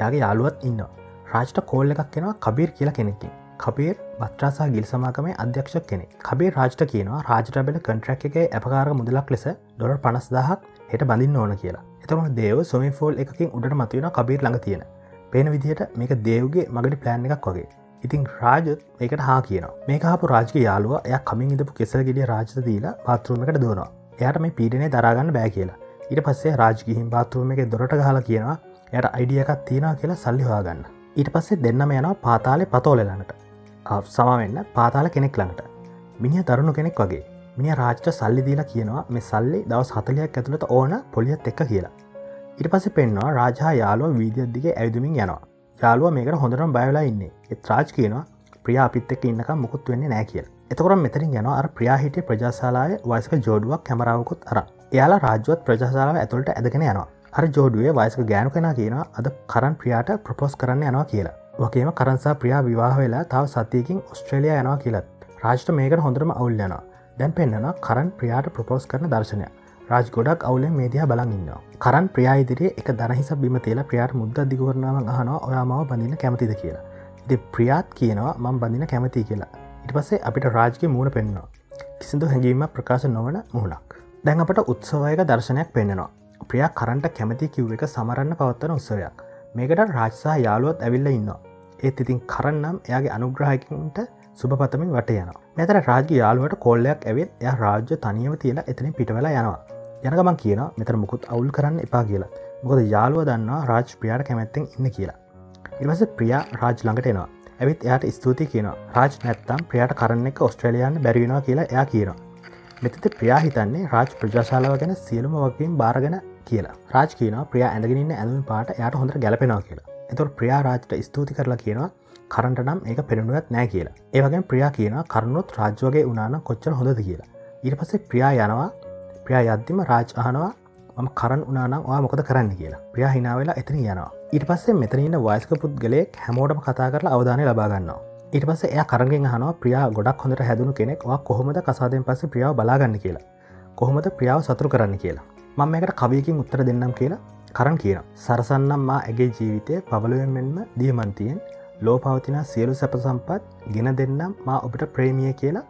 යාගේ යාලුවත් ඉන්න රාජ්ට කෝල්ල එකක් කෙනවා කබීර් කියලා කෙනෙකින් කබේර් බත්‍රාසා ගිල් සමාගමේ අධ්‍යක්ෂ කෙනෙ කබේ රාජ්ට කියනවා රාජටබෙල කන්ට්‍රක් එක ඇපකාර මුදලක් ලෙස ඩොර පනස් දහක් හෙට බඳින්න ඕන කියලා. එතම දේව සොමි ෆෝල් එකකින් උඩට මතුවෙන කබීර් ළඟ තියෙන. පේන විදිහට මේක දේවගේ මගට ප්ලෑන් එකක් වගේ. ඉතින් රාජත් ඒකට හා කියන මේ හපු රාජක යාලුව එය කමින් ඉදපු කෙසල් ගෙඩිය රාජත දීලා පාත්රුවමකට දුවනවා. එයට මේ පීඩනය දරාගන්න බෑ කියලා. ඉට පස්සේ රාජගිහින් පාත්රුවම එක දොරට ගහලා කියනවා යට අයිඩියකක් තියෙනවා කියලා සල්ලි හවාගන්න ඊට පස්සේ දෙන්නම යනවා පාතාලේ පතෝලෙලන්නට සමවෙන්න පාතාල කෙනෙක් ළඟට. මිනිිය දරුණු කෙනෙක් වගේ. මිනි රාජ්ට සල්ලි දීලා කියනවා මේ සල්ලි දවස් හතලයක් ඇතුළට ඕන පොලියත් එක්ක කියලා. ඉට පස පෙන්වා රාජා යාලුව වීදියද්දිගේ ඇවිදුමින් යනවා. යාලුව මේකට හොඳරම් බයලා ඉන්නේ. එත් රාජ් කියනවා ප්‍රිය අපිත් එක් ඉන්නක මුකුත් වෙන්නේ නෑ කියල. එතකොරම් මෙතරින් යන අර ප්‍රියාහිටිය ප්‍රජාශාලාය වයිසක ජෝඩුවක් කැමරාවකුත් අර එයාලා රාජුවත් ප්‍රජාශාලාව ඇතුළට ඇදගෙන යනවා. අර ජෝඩුවේ වයිසක ගෑනු කෙන කියන අද කරන් ප්‍රියාට ප්‍රපෝස් කරන්න යනවා කියලා. වගේම කරන්සා ප්‍රියා විවාහ වෙලා තාව සතියකින් ඔස්ට්‍රේලිය යනවා කියලත් රාජ්ට මේකට හොඳරම අවුල් යනවා. දැන් පෙන්න්නන කරන් ප්‍රියාට ප්‍රපෝස් කරන දර්ශනය රාජ් ගොඩක් අවුලෙන් මේදිහ බලඟන්න කරන් ප්‍රියයිදිරේ එක දනහිස බිම තේලා ප්‍රියාට මුද්ද දිගරනාව අහනවා ඔයාමාව බඳන්න කැමතිද? කියලා. ඉති ප්‍රියාත් කියනවා මං බඳන්න කැමති කියලා. ඉට පස්සේ අපිට රාජ්ගේ මූුණ පෙන්නවා කිසිදු හැඟීම ප්‍රකාශ නොවන මුහුණක් දැන් අපට උත්සවයක දර්ශනයක් පෙන්නවා ප්‍රියා කරන්ට කැමති කිව් එක සමරන්න පවත්තන උත්සවයක්. මේකට රාජ්සා යාලුවත් ඇවිල්ල ඉන්න ඒත් ඉතින් කරන්නම් එයාගේ අනුග්‍රහයකින්ට සුභපතමින් වට යනවා මෙතර රාජ යාලුවට කොල්ලයක් ඇවෙත් එය රාජ්‍ය තනියව තියලා එතනින් පිටවෙලා යනවා. යනගමන් කියන මෙතර මුකුත් අවුල් කරන්න එපා කියලා. මොකද යාලුව දන්නා රාජ් ප්‍රියාට කැමැත්තෙන් ඉන්න කියලා. ඉවස ප්‍රියා රාජ් ළඟට එනවා. ඇවිත් එයාට ස්තුති කියන රාජ් නැත්තම් ප්‍රියට කරන්න එක ඔස්ට්‍රලියන් බැරිවෙනවා කියලා එයා කියනවා. මෙතත ප්‍රියා හිතන්නේ රාජ් ප්‍රජාශාලාව ගැන සියලුම වකින් බාරගෙන කියලා. රාජ් කියන ප්‍රියා ඇඳගෙනන්න ඇඳුම් පාට යට හොඳ ගැලපෙනවා කියලා. එතුර ප්‍රියා රාජ්ට ස්තුති කරලා කියනවා කරට නම් ඒක පෙරුණුවත් නෑ කියලා. ඒවගේ ප්‍රියා කියන කරුණුත් රාජ්‍යවගේ උනාන කොච්චර හොඳද කියලා. ඊට පස්සේ ප්‍රියා යනවා ප්‍රියා යද්දිම රාජ් අහනවා මම කරන් උනානම් වා මොකද කරන්න? කියලා. ප්‍රියා හිනාවෙලා එතන යනවා. ඊට පස්සේ මෙතනන්න වයිස්ක පුද්ගලෙක් හැමෝටම කතා කරලා අවධානය ලබාගන්නවා ඊට පස්ස එය කරගෙන් හනවා ප්‍රියා ගොඩක් හොඳට හැදුණු කෙනෙක්වා කොහොමද කසාදයෙන් පස්ස ප්‍රියාව බලාගන්න? කියලා. කොහොමද ප්‍රියාව සතුරු කරන්න? කියලා. මං එකට කවියකින් උත්තර දෙන්නම් කියලා කරන් කියන සරසන්නම් මා ඇගේ ජීවිතය පවලුවෙන් මෙන්ම දියමන්තියෙන් ලෝ පවතින සියලු සැප සම්පත් ගෙන දෙන්නම් මා ඔබට ප්‍රේමිය කියලා.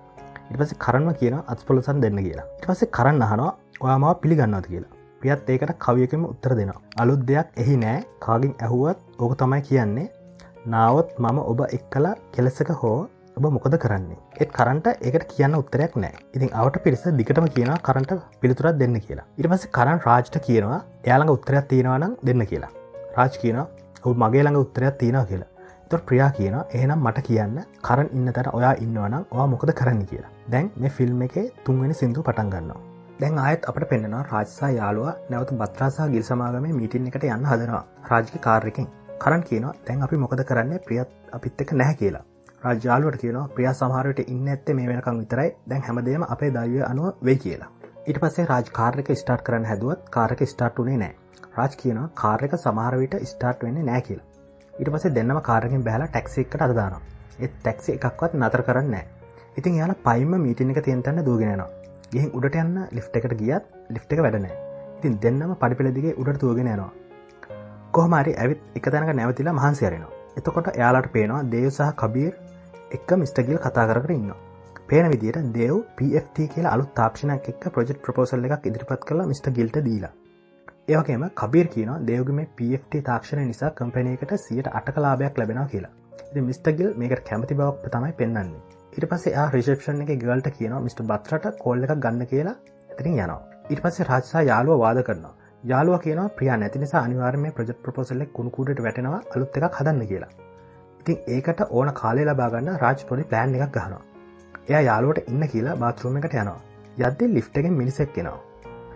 ඉටපස කරන්න කියන අත්පොලසන් දෙන්න කියලා. ඉටපස කරන්න අහනවා ඔයාමාව පිළිගන්නවද කියලා. පියත් ඒකට කවියකම උත්තර දෙෙන අලුත් දෙයක් එහි නෑ. කාගින් ඇහුවත් ඕක තමයි කියන්නේ. නාවත් මම ඔබ එක් කලා කෙලෙසක හෝ ඔබ මොකද කරන්නේ? ඒත් කරන්ට ඒකට කියන්න උත්තරයක් නෑ. ඉතින් අවට පිරිස දිකටම කියන කරන්ට පිළිතුරත් දෙන්න කියලා. ඉට පස කරන් රාජ්ට කියනවා එයාළඟ උත්තරයක් තියෙනවානම් දෙන්න කියලා. රාජ් කියන ඔහු මගේ ළඟ උත්තරයක් තියෙනවා කියලා. තොර ප්‍රියා කියන එහෙනම් මට කියන්න කරන් ඉන්න තැන ඔයා ඉන්නවනම් ඔයා මොකද කරන්න කියලා. දැන් මේ ෆිල්ම් එක තුන්වෙනි සිින්දු පටන් ගන්නවා. දැන් ආයත් අපට පෙන්න්නවා රාජසා යාලුව නැවත බත්‍රාසා ගිල් සමාගම මීටින් එකට යන්න හදනවා. රාජික කාර්යකින් කරන් කියනවා දැන් අපි මොකද කරන්න? ප්‍රියත් අපිත් එක නැහැ කියලා. රාජ්‍යාලුවට කියනවා ප්‍රිය සමහරයට ඉන්න ඇත්තේ මේ වෙනකං විතරයි. දැන් හැමදේම අපේ දයිව අනුව වෙයි කියලා. ඉට පස්සේ රාජ් කාර්යක ස්ටාර්ට් කරන්න හැදුවත් කාරක ස්ටාර්ට් වනේ නෑ රාජ් කියන කාර්යක සමහරවිට ස්ටාර්ට් වෙන්නේ නෑ කියලා. ඉට පසේ දෙන්නම කාරකින් බැහලා ටැක්සි එකට අදදානවා එත් ටැක්සි එකක්වත් නතර කරන්න ඉතින් යාලා පයිම මීටින එක තියන්තන්න දූගෙනවා ගිහින් උඩට යන්න ලිෆ් එකට ගියත් ලිෆ් එක වැඩනෑ ඉතින් දෙන්නම පඩිපිලදිගේ උඩට තුවගෙන යනවා. කොහමරි ඇවිත් එක තැනක නැවතිලා මහන්සිරෙනවා එතකොට එයාලාට පේනවා දේව සහ කබීර් එක්ක මිස්ටගිල් කතා කරට ඉන්න පේන විදිට දේව පFT කියලා අලු තාක්ෂණයක් එක් ප්‍රජෙක්් ප්‍රපෝසල් එකක් ඉදිරිපත් කළ මිට ගිල්ට දීලා. ඒවගේම කබීර් කියන දේවගම පFT තාක්ෂණ නිසා කම්පනයකට සියට අටකලාභයක් ලැබෙන කියලා. මිස්ටගල් මේකට කැමති බවක් තමයි පෙන්න්නේ ඉට පසේ ආ රිශපෂන් එක ගල්ට කියන මිට බත්රට කොල්ල එකක් ගන්න කියලා. ඇතිරින් යනවා. ඉට පසේ රාජසා යාලුව වාද කරනවා. යාලුව කියන ප්‍රිය නැති නිසා අනිවාර්මය ප්‍රජෙක්් ප්‍රපෝසල්ල කුණකුඩට වැටෙනවා අලුත් එකක් හදන්න කියලා. ඉතින් ඒකට ඕන කාලේ ලබාගන්න රාජ් පොඩි ප්ලෑන් එකක් ගහනවා. එයා යාලුවට ඉන්න කියලා බාත්රුම එකට යනවා. යද්දේ ලිෆ්ටගෙන් මිනිසෙක් කෙනවා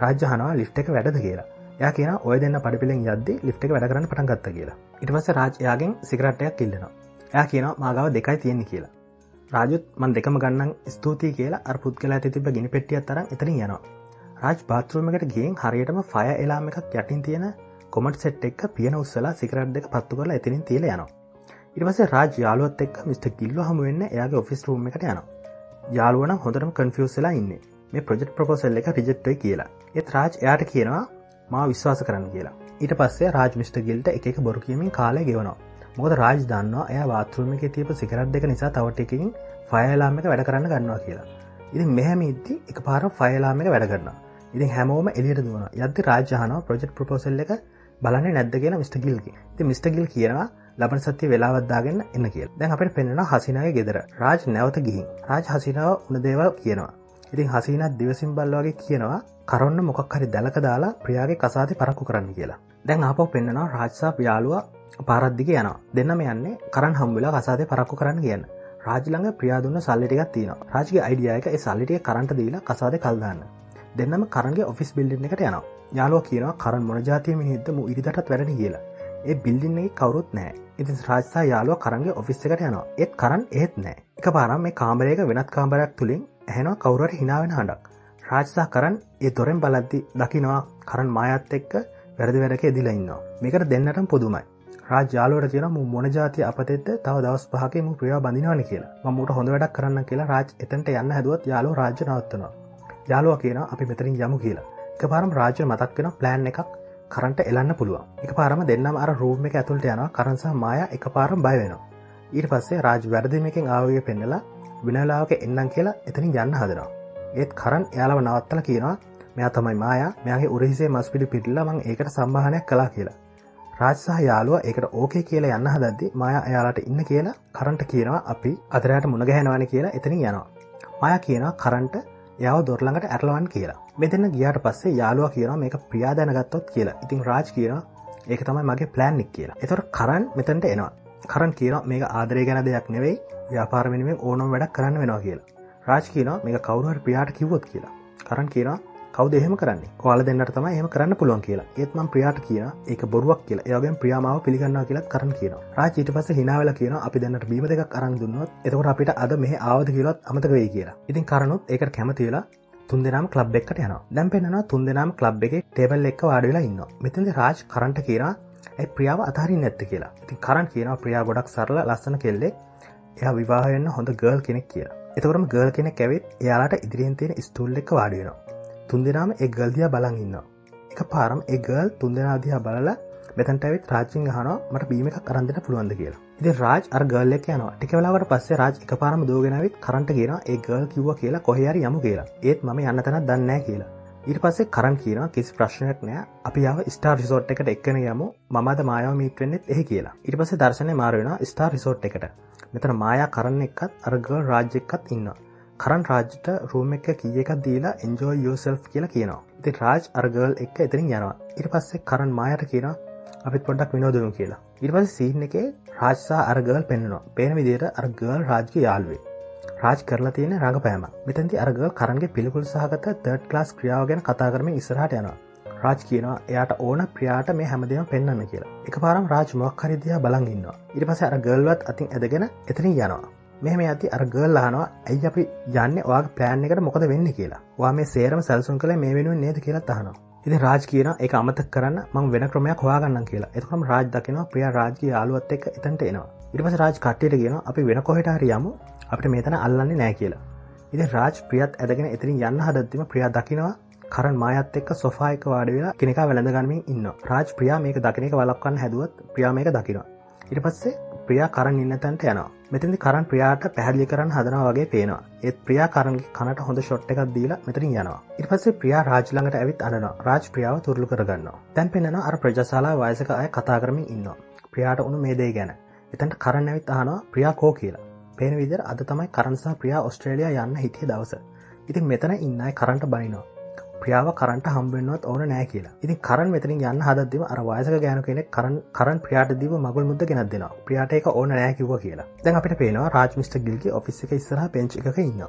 රාජ්‍යහනවා ලිෆ්ට එක වැඩද කියලා. ය කියන ඔය දෙන්න පඩිපිලෙන් යද්දි ලිට් එක වැඩ කරන්න පටන් ගත්ත කියලා. ඉටවස රාජයාගෙන් සිකරටයක් කිල්ලනවා. එය කියන මාගාව දෙකයි තියෙන්නේ කියලා. රාජුත් මන් දෙකම ගන්නන් ස්තුතියි කියලා අර පුද්ගලා තිබ ගිනි පෙටියත් තරම් එතරින් යනවා. රාජ් බාත්රුවමකට ගෙන් හරියටම ෆය එලාම එකක් යටින් තියෙන කොමට සෙට් එක් පියන උත්සලා සිකරට් දෙක පත්තු කරලා එතිනින් තියල යනවා. ඉටවස රාජ යාලුවත් එක් මිට ගිල්ල හමුවෙන්න එයාගේ ඔෆිස් රූම් එකට යනවා. යාලුවන හොඳටම කන්ෆියස්ලා ඉන්න. මේ ප්‍රජෙක්් ප්‍රපෝසල් එක රිජෙක්්ටයි කියලා. ඒත් රාජ් එයාට කියනවා මා විශ්වාස කරන්න කියලා. ඊට පස්සේ රාජ් මිස්ට ගිල්ට එක බොරු කියමින් කාලය ගෙවනවා. මොකද රාජ් දන්නවා එය වාත්‍රම එක තිීප සිකරත් දෙක නිසා තවට එකින් ෆයලාම එක වැඩ කරන්න ගන්නවා කියලා. ඉතින් මෙහැම ඉද්දි එක පාර ෆයලාම එක වැඩ කරන්න ඉතින් හැමෝම එලියට දුවන යද්දි රාජ්‍යහන ප්‍රජෙක්් ප්‍රපෝසල් එක බලන්න නැද්ද කියලා මිස්ට ගිල්ගේ ති මිස්ට ගිල් කියනවා ලබන සත්‍ය වෙලාවත්දාගන්න එන්න කිය දැන් අපට පෙන්න්න හසිනාය ගෙදර. රාජ් නැවත ගිහින්. රාජ් හසිනාව උන දේවල් කියනවා. ඉතින් හසිනත් දිවසිම් බල්ලවාගේ කියනවා කරන්න මොකක් හරි දැලක දාලා ප්‍රියාගේ කසාති පරක්කු කරන්න කියලා. දැන් ආපෝ පෙන්න්නවා රාජසා යාලුව පාරද්දික යන දෙන්නම යන්නේ කරන් හම්වෙලා කසාදය පරක්කු කරන්න කියන්න රාජලඟ ප්‍රියාදුන්න සල්ලිටිකක් තියෙන රාජගේ අයිඩියයක සල්ලිටිය කරන්ට දීලා කසාද කල්දාන්න දෙන්නම කරගේ ඔෆිස් බිල්ඩින් එකට යනවා. යාලෝ කියනවා කරන් මොනජාතිය මිනිහිද මු ඉරිතටත් වැඩන කියලා. ඒ බිල්ඩින්නේ කවරුත් නෑ ඉතින් රාජසා යාලුව කරගේ ඔෆිස් එකට යනවා. ඒත් කරන්න ඒත් නෑ එක පාරම් මේ කාමරයක වෙනත් කාමරයක් තුළින් ඇහෙනවා කවුරට හිනාවෙන හඬක්. රාජසා කරන් ඒ තොරෙන් බලද්දි දකිනවා කරන් මායත් එක්ක වැරදි වැඩක එදිලා ඉන්නවා. මේකට දෙන්නටම් පොදුමයි. රාජ්‍යාලුවට කියන මු මොන ජාති අපතෙත් තව දවස් පහක මු ප්‍රියා බඳිනවන කියලා. මට හොඳ වැඩක් කරන්න කියලා රාජ් එතන්ට යන්න හැදුවත් යාලෝ රාජ්‍ය නවත්වනවා යාලුව කියන අපි මෙතරින් යමු කියලා. එක පාරම් රාජ්‍ය මතක් වෙන ප්ලෑන් එකක් කරන්ට එලන්න පුළුවන්. එක පාරම දෙන්නම් අර රූම එක ඇතුළට යන කරන්සා මාය එක පාරම් බය වෙනවා. ඊට පස්සේ රාජ් වැරදිමකින් ආවගේ පෙන්නලා විනලාවක එන්නම් කියලා එතනින් යන්න හදනවා. ඒත් කරන් එයාලව නවත්තල කියනවා මෙයා තමයි මාය. මෙයාගේ උරහිසේ මස් පිඩි පිටිල්ල මං ඒකට සම්බාහනයක් කලා කියලා. රාජසාහ යාලුව ඒකට ඕකේ කියලා යන්න හදද්දි මය එයාලට ඉන්න කියලා කරන්ට කියනවා. අපි අදරයට මුණගැහෙනවාන කියලා එතනින් යනවා. මය කියනවා කරන්ට යව දොරළඟට ඇරලවන් කියලා. මෙතන්න ගියාට පස්සේ යාලුව කියනවා මේක ප්‍රියාදැනගත්තොත් කියලා. ඉතින් රාජ් කියනවා ඒක තමයි මගේ ප්ලෑන්නික් කියලා. එතොට කරන් මෙතැන්ට එනවා. කරන් කියන මේක ආදරය ගැන දෙයක් නෙවෙයි. ව්‍යාපාරමිනිමෙන් ඕනම් වැඩක් කරන්න වෙනවා කියලා. රාජ් කියන මේ කවරුහට ප්‍රියාට කිවොත් කියලා. කරන් කියන කව දෙහෙම කරන්න? කොල දෙන්නට තම එහම කරන්න පුළුවන් කියලා. ඒත්ම ප්‍රියාට කිය ඒක බොරුවක් කියලා. ඒගෙන් ප්‍රියාමාව පිළිගන්න කියලත් කරන්න කියන රාජීට පස හිනාවල කියන අපි දෙන්නට බීම දෙක කරන්න දුන්නොත් එතකට අපිට අද මේ ආවද කියලත් අමතක වේ කියලා. ඉතින් කරනුත් ඒකට කැමතිලා තුන් දෙනම් ලබ් එක්ට යන දැම් පෙන්න්න තුන් දෙනම් ලබ් එක ටේබල් එක් වාඩවෙලා ඉන්න මෙතද රාජ් කරන්ට කියන ඇ ප්‍රියාව අතාරින් නැත්ත? කියලා. ඉතින් කරන් කියන ප්‍රියා ගොඩක් සරල ලස්සන කෙල්ලෙක්. එය විවාහයන්න හොඳ ගර්ල් කෙනෙක් කියලා. එතවරම ගල් කෙනෙ කැවෙත් එයාලාට ඉදිරියෙන් තියෙන ස්තුල් එක වාඩියෙනවා තුන්දෙනම එ ගල්දිය බලන් ඉන්න එක පාරම් එගල් තුන්දෙනාදිහා බලලා මෙතැන්ට ඇවිත් රාජිං හන මට බීම එක කරන්දට පුළුවන්ද කියලා. ඉති රාජ් අර ගල්ල යන ටිකවෙලාවට පස්සේ රාජ් එක පාරම දෝගෙනවිත් කරට කියෙන ඒ ගල් කිව්ව කියලා කොහරි යමු කියලා. ඒත් මම යන්න තැන දන්නෑ කියලා. ඊට පස්සේ කරන් කියන කිසි ප්‍රශ්නයක් නෑ අපි යාව ස්ටාර් රිසෝට් එකට එක්කන යමු. මමද මායාව මීටවෙන්නෙත් එහ කියලා. ඉට පස්සේ දර්ශනය මාරුවෙන ස්ටාර් රිසෝට් එකට. මෙතන මායා කරන්න එක්කත් අරගල් රාජ්‍යක්කත් ඉන්න කරන් රාජ්ට රූම එක කිය එකක් දීලා එන්ජෝ යෝසෙල් කියලා කියනවා. ඉති රාජ් අර්ගල් එක්ක එතරින් යනවා. ඉට පස්සේ කරන් මායට කියන අපිත් පොඩක් විනෝදනු කියලා. ඉට පස සීන් එකේ රාජ්සා අරගල් පෙන්නවා පේන විදියට අර්ගල් රාජ්ග යාල්වේ රාජ් කරලා තියෙන රඟපෑම. මෙතැති අර්ග කරන්ගේ පිළිකුල් සහගත තර්ඩ් ක්ලාස් ක්‍රියාව ගැන කතා කරම ඉස්රහට යනවා. රාජ් කියනවා එයාට ඕන ප්‍රියාට මේ හැමදම පෙන්න්න කියලා. එක පාරම් රාජ් මොක් හරිදයා බලගන්නවා ඉට පස අර ගල්වත් අතින් ඇදගෙන එතනින් යනවා. මෙහම ඇති අර ගල් ලානවා ඇයි අපි යන්න? වා ප්ලෑන් එකට මොකද වෙන්න කියලා. වා මේ සේරම සැල්සුන් කළ මේ වෙනුවෙන් නේද කියලා තහනවා ඉති රාජ් කියන එක අමතක් කරන්න මං වෙන ක්‍රමයක් හවාගන්න කියලා. එතකම් රාජ් දකිනවා ප්‍රිය රාජ්ගේ යාලුවත් එක් එතන්ට එනවා. ඉරිපස රාජ් කට්ටයට කියන අපි වෙන කොහෙට හරියමු අපට මේතන අල්ලන්නේ නෑ කියලා. ඉති රාජ් ප්‍රියත් ඇදගෙන එතිරින් යන්න හදත්තිම ප්‍රියා දකිනවා කරන් මායත් එක්ක සොෆායක වාඩ වෙලා කෙනෙක වැළඳගනමින් ඉන්න රාජ් ප්‍රියා මේක දකිනක වලක්වන්න හැදුවත් ප්‍රියා මේක දකිනවා. ඉට පස්සේ ප්‍රියා කරන්න ඉන්න තැන්ට යනවා. මෙතිදි කරන් ප්‍රියාට පැහදිලි කරන්න හදන වගේ පේනවා. ඒත් ප්‍රියා කරන්ගේ කනට හොඳ ෂොට් එකක් දීලා මෙතරින් යනවා. ඉරිපස්සේ ප්‍රියා රාජ්ලඟට ඇවිත් අන්න රාජ් ප්‍රියාව තුරලු කරගන්න තැන් පෙන්න්න අර ප්‍රජශලා වයසක අය කතා කරමින් ඉන්නවා. ප්‍රියාට උුණු මේදේ ගැන. එතන්ට කරන්න ඇවිත් අහනවා ප්‍රියා කෝ කියලා? පේන විදිර අද තමයි කරන්සා ප්‍රියා ඔස්ට්‍රේලියයා යන්න හිටිය දවස. ඉතින් මෙතන ඉන්නයි කරන්ට බනිනවා. ප්‍රියාව කරන්ට හම්බෙන්වත් ඕන නෑ කියලා. ඉතින් කරන් මෙතරින් යන්න හදදිම අර වයසක ගෑනු කෙනෙක් කරන් කරන් ප්‍රියාට දීව මගුල් මුද ගෙනත් දෙෙන ප්‍රියාට එක ඕන නෑ කිව කියලා. දැන් අපිට පේනවා රාජමිස්ට ගිල්ගේ ඔෆිස් එක ඉස්සරහ පෙන්ච් එකක ඉන්න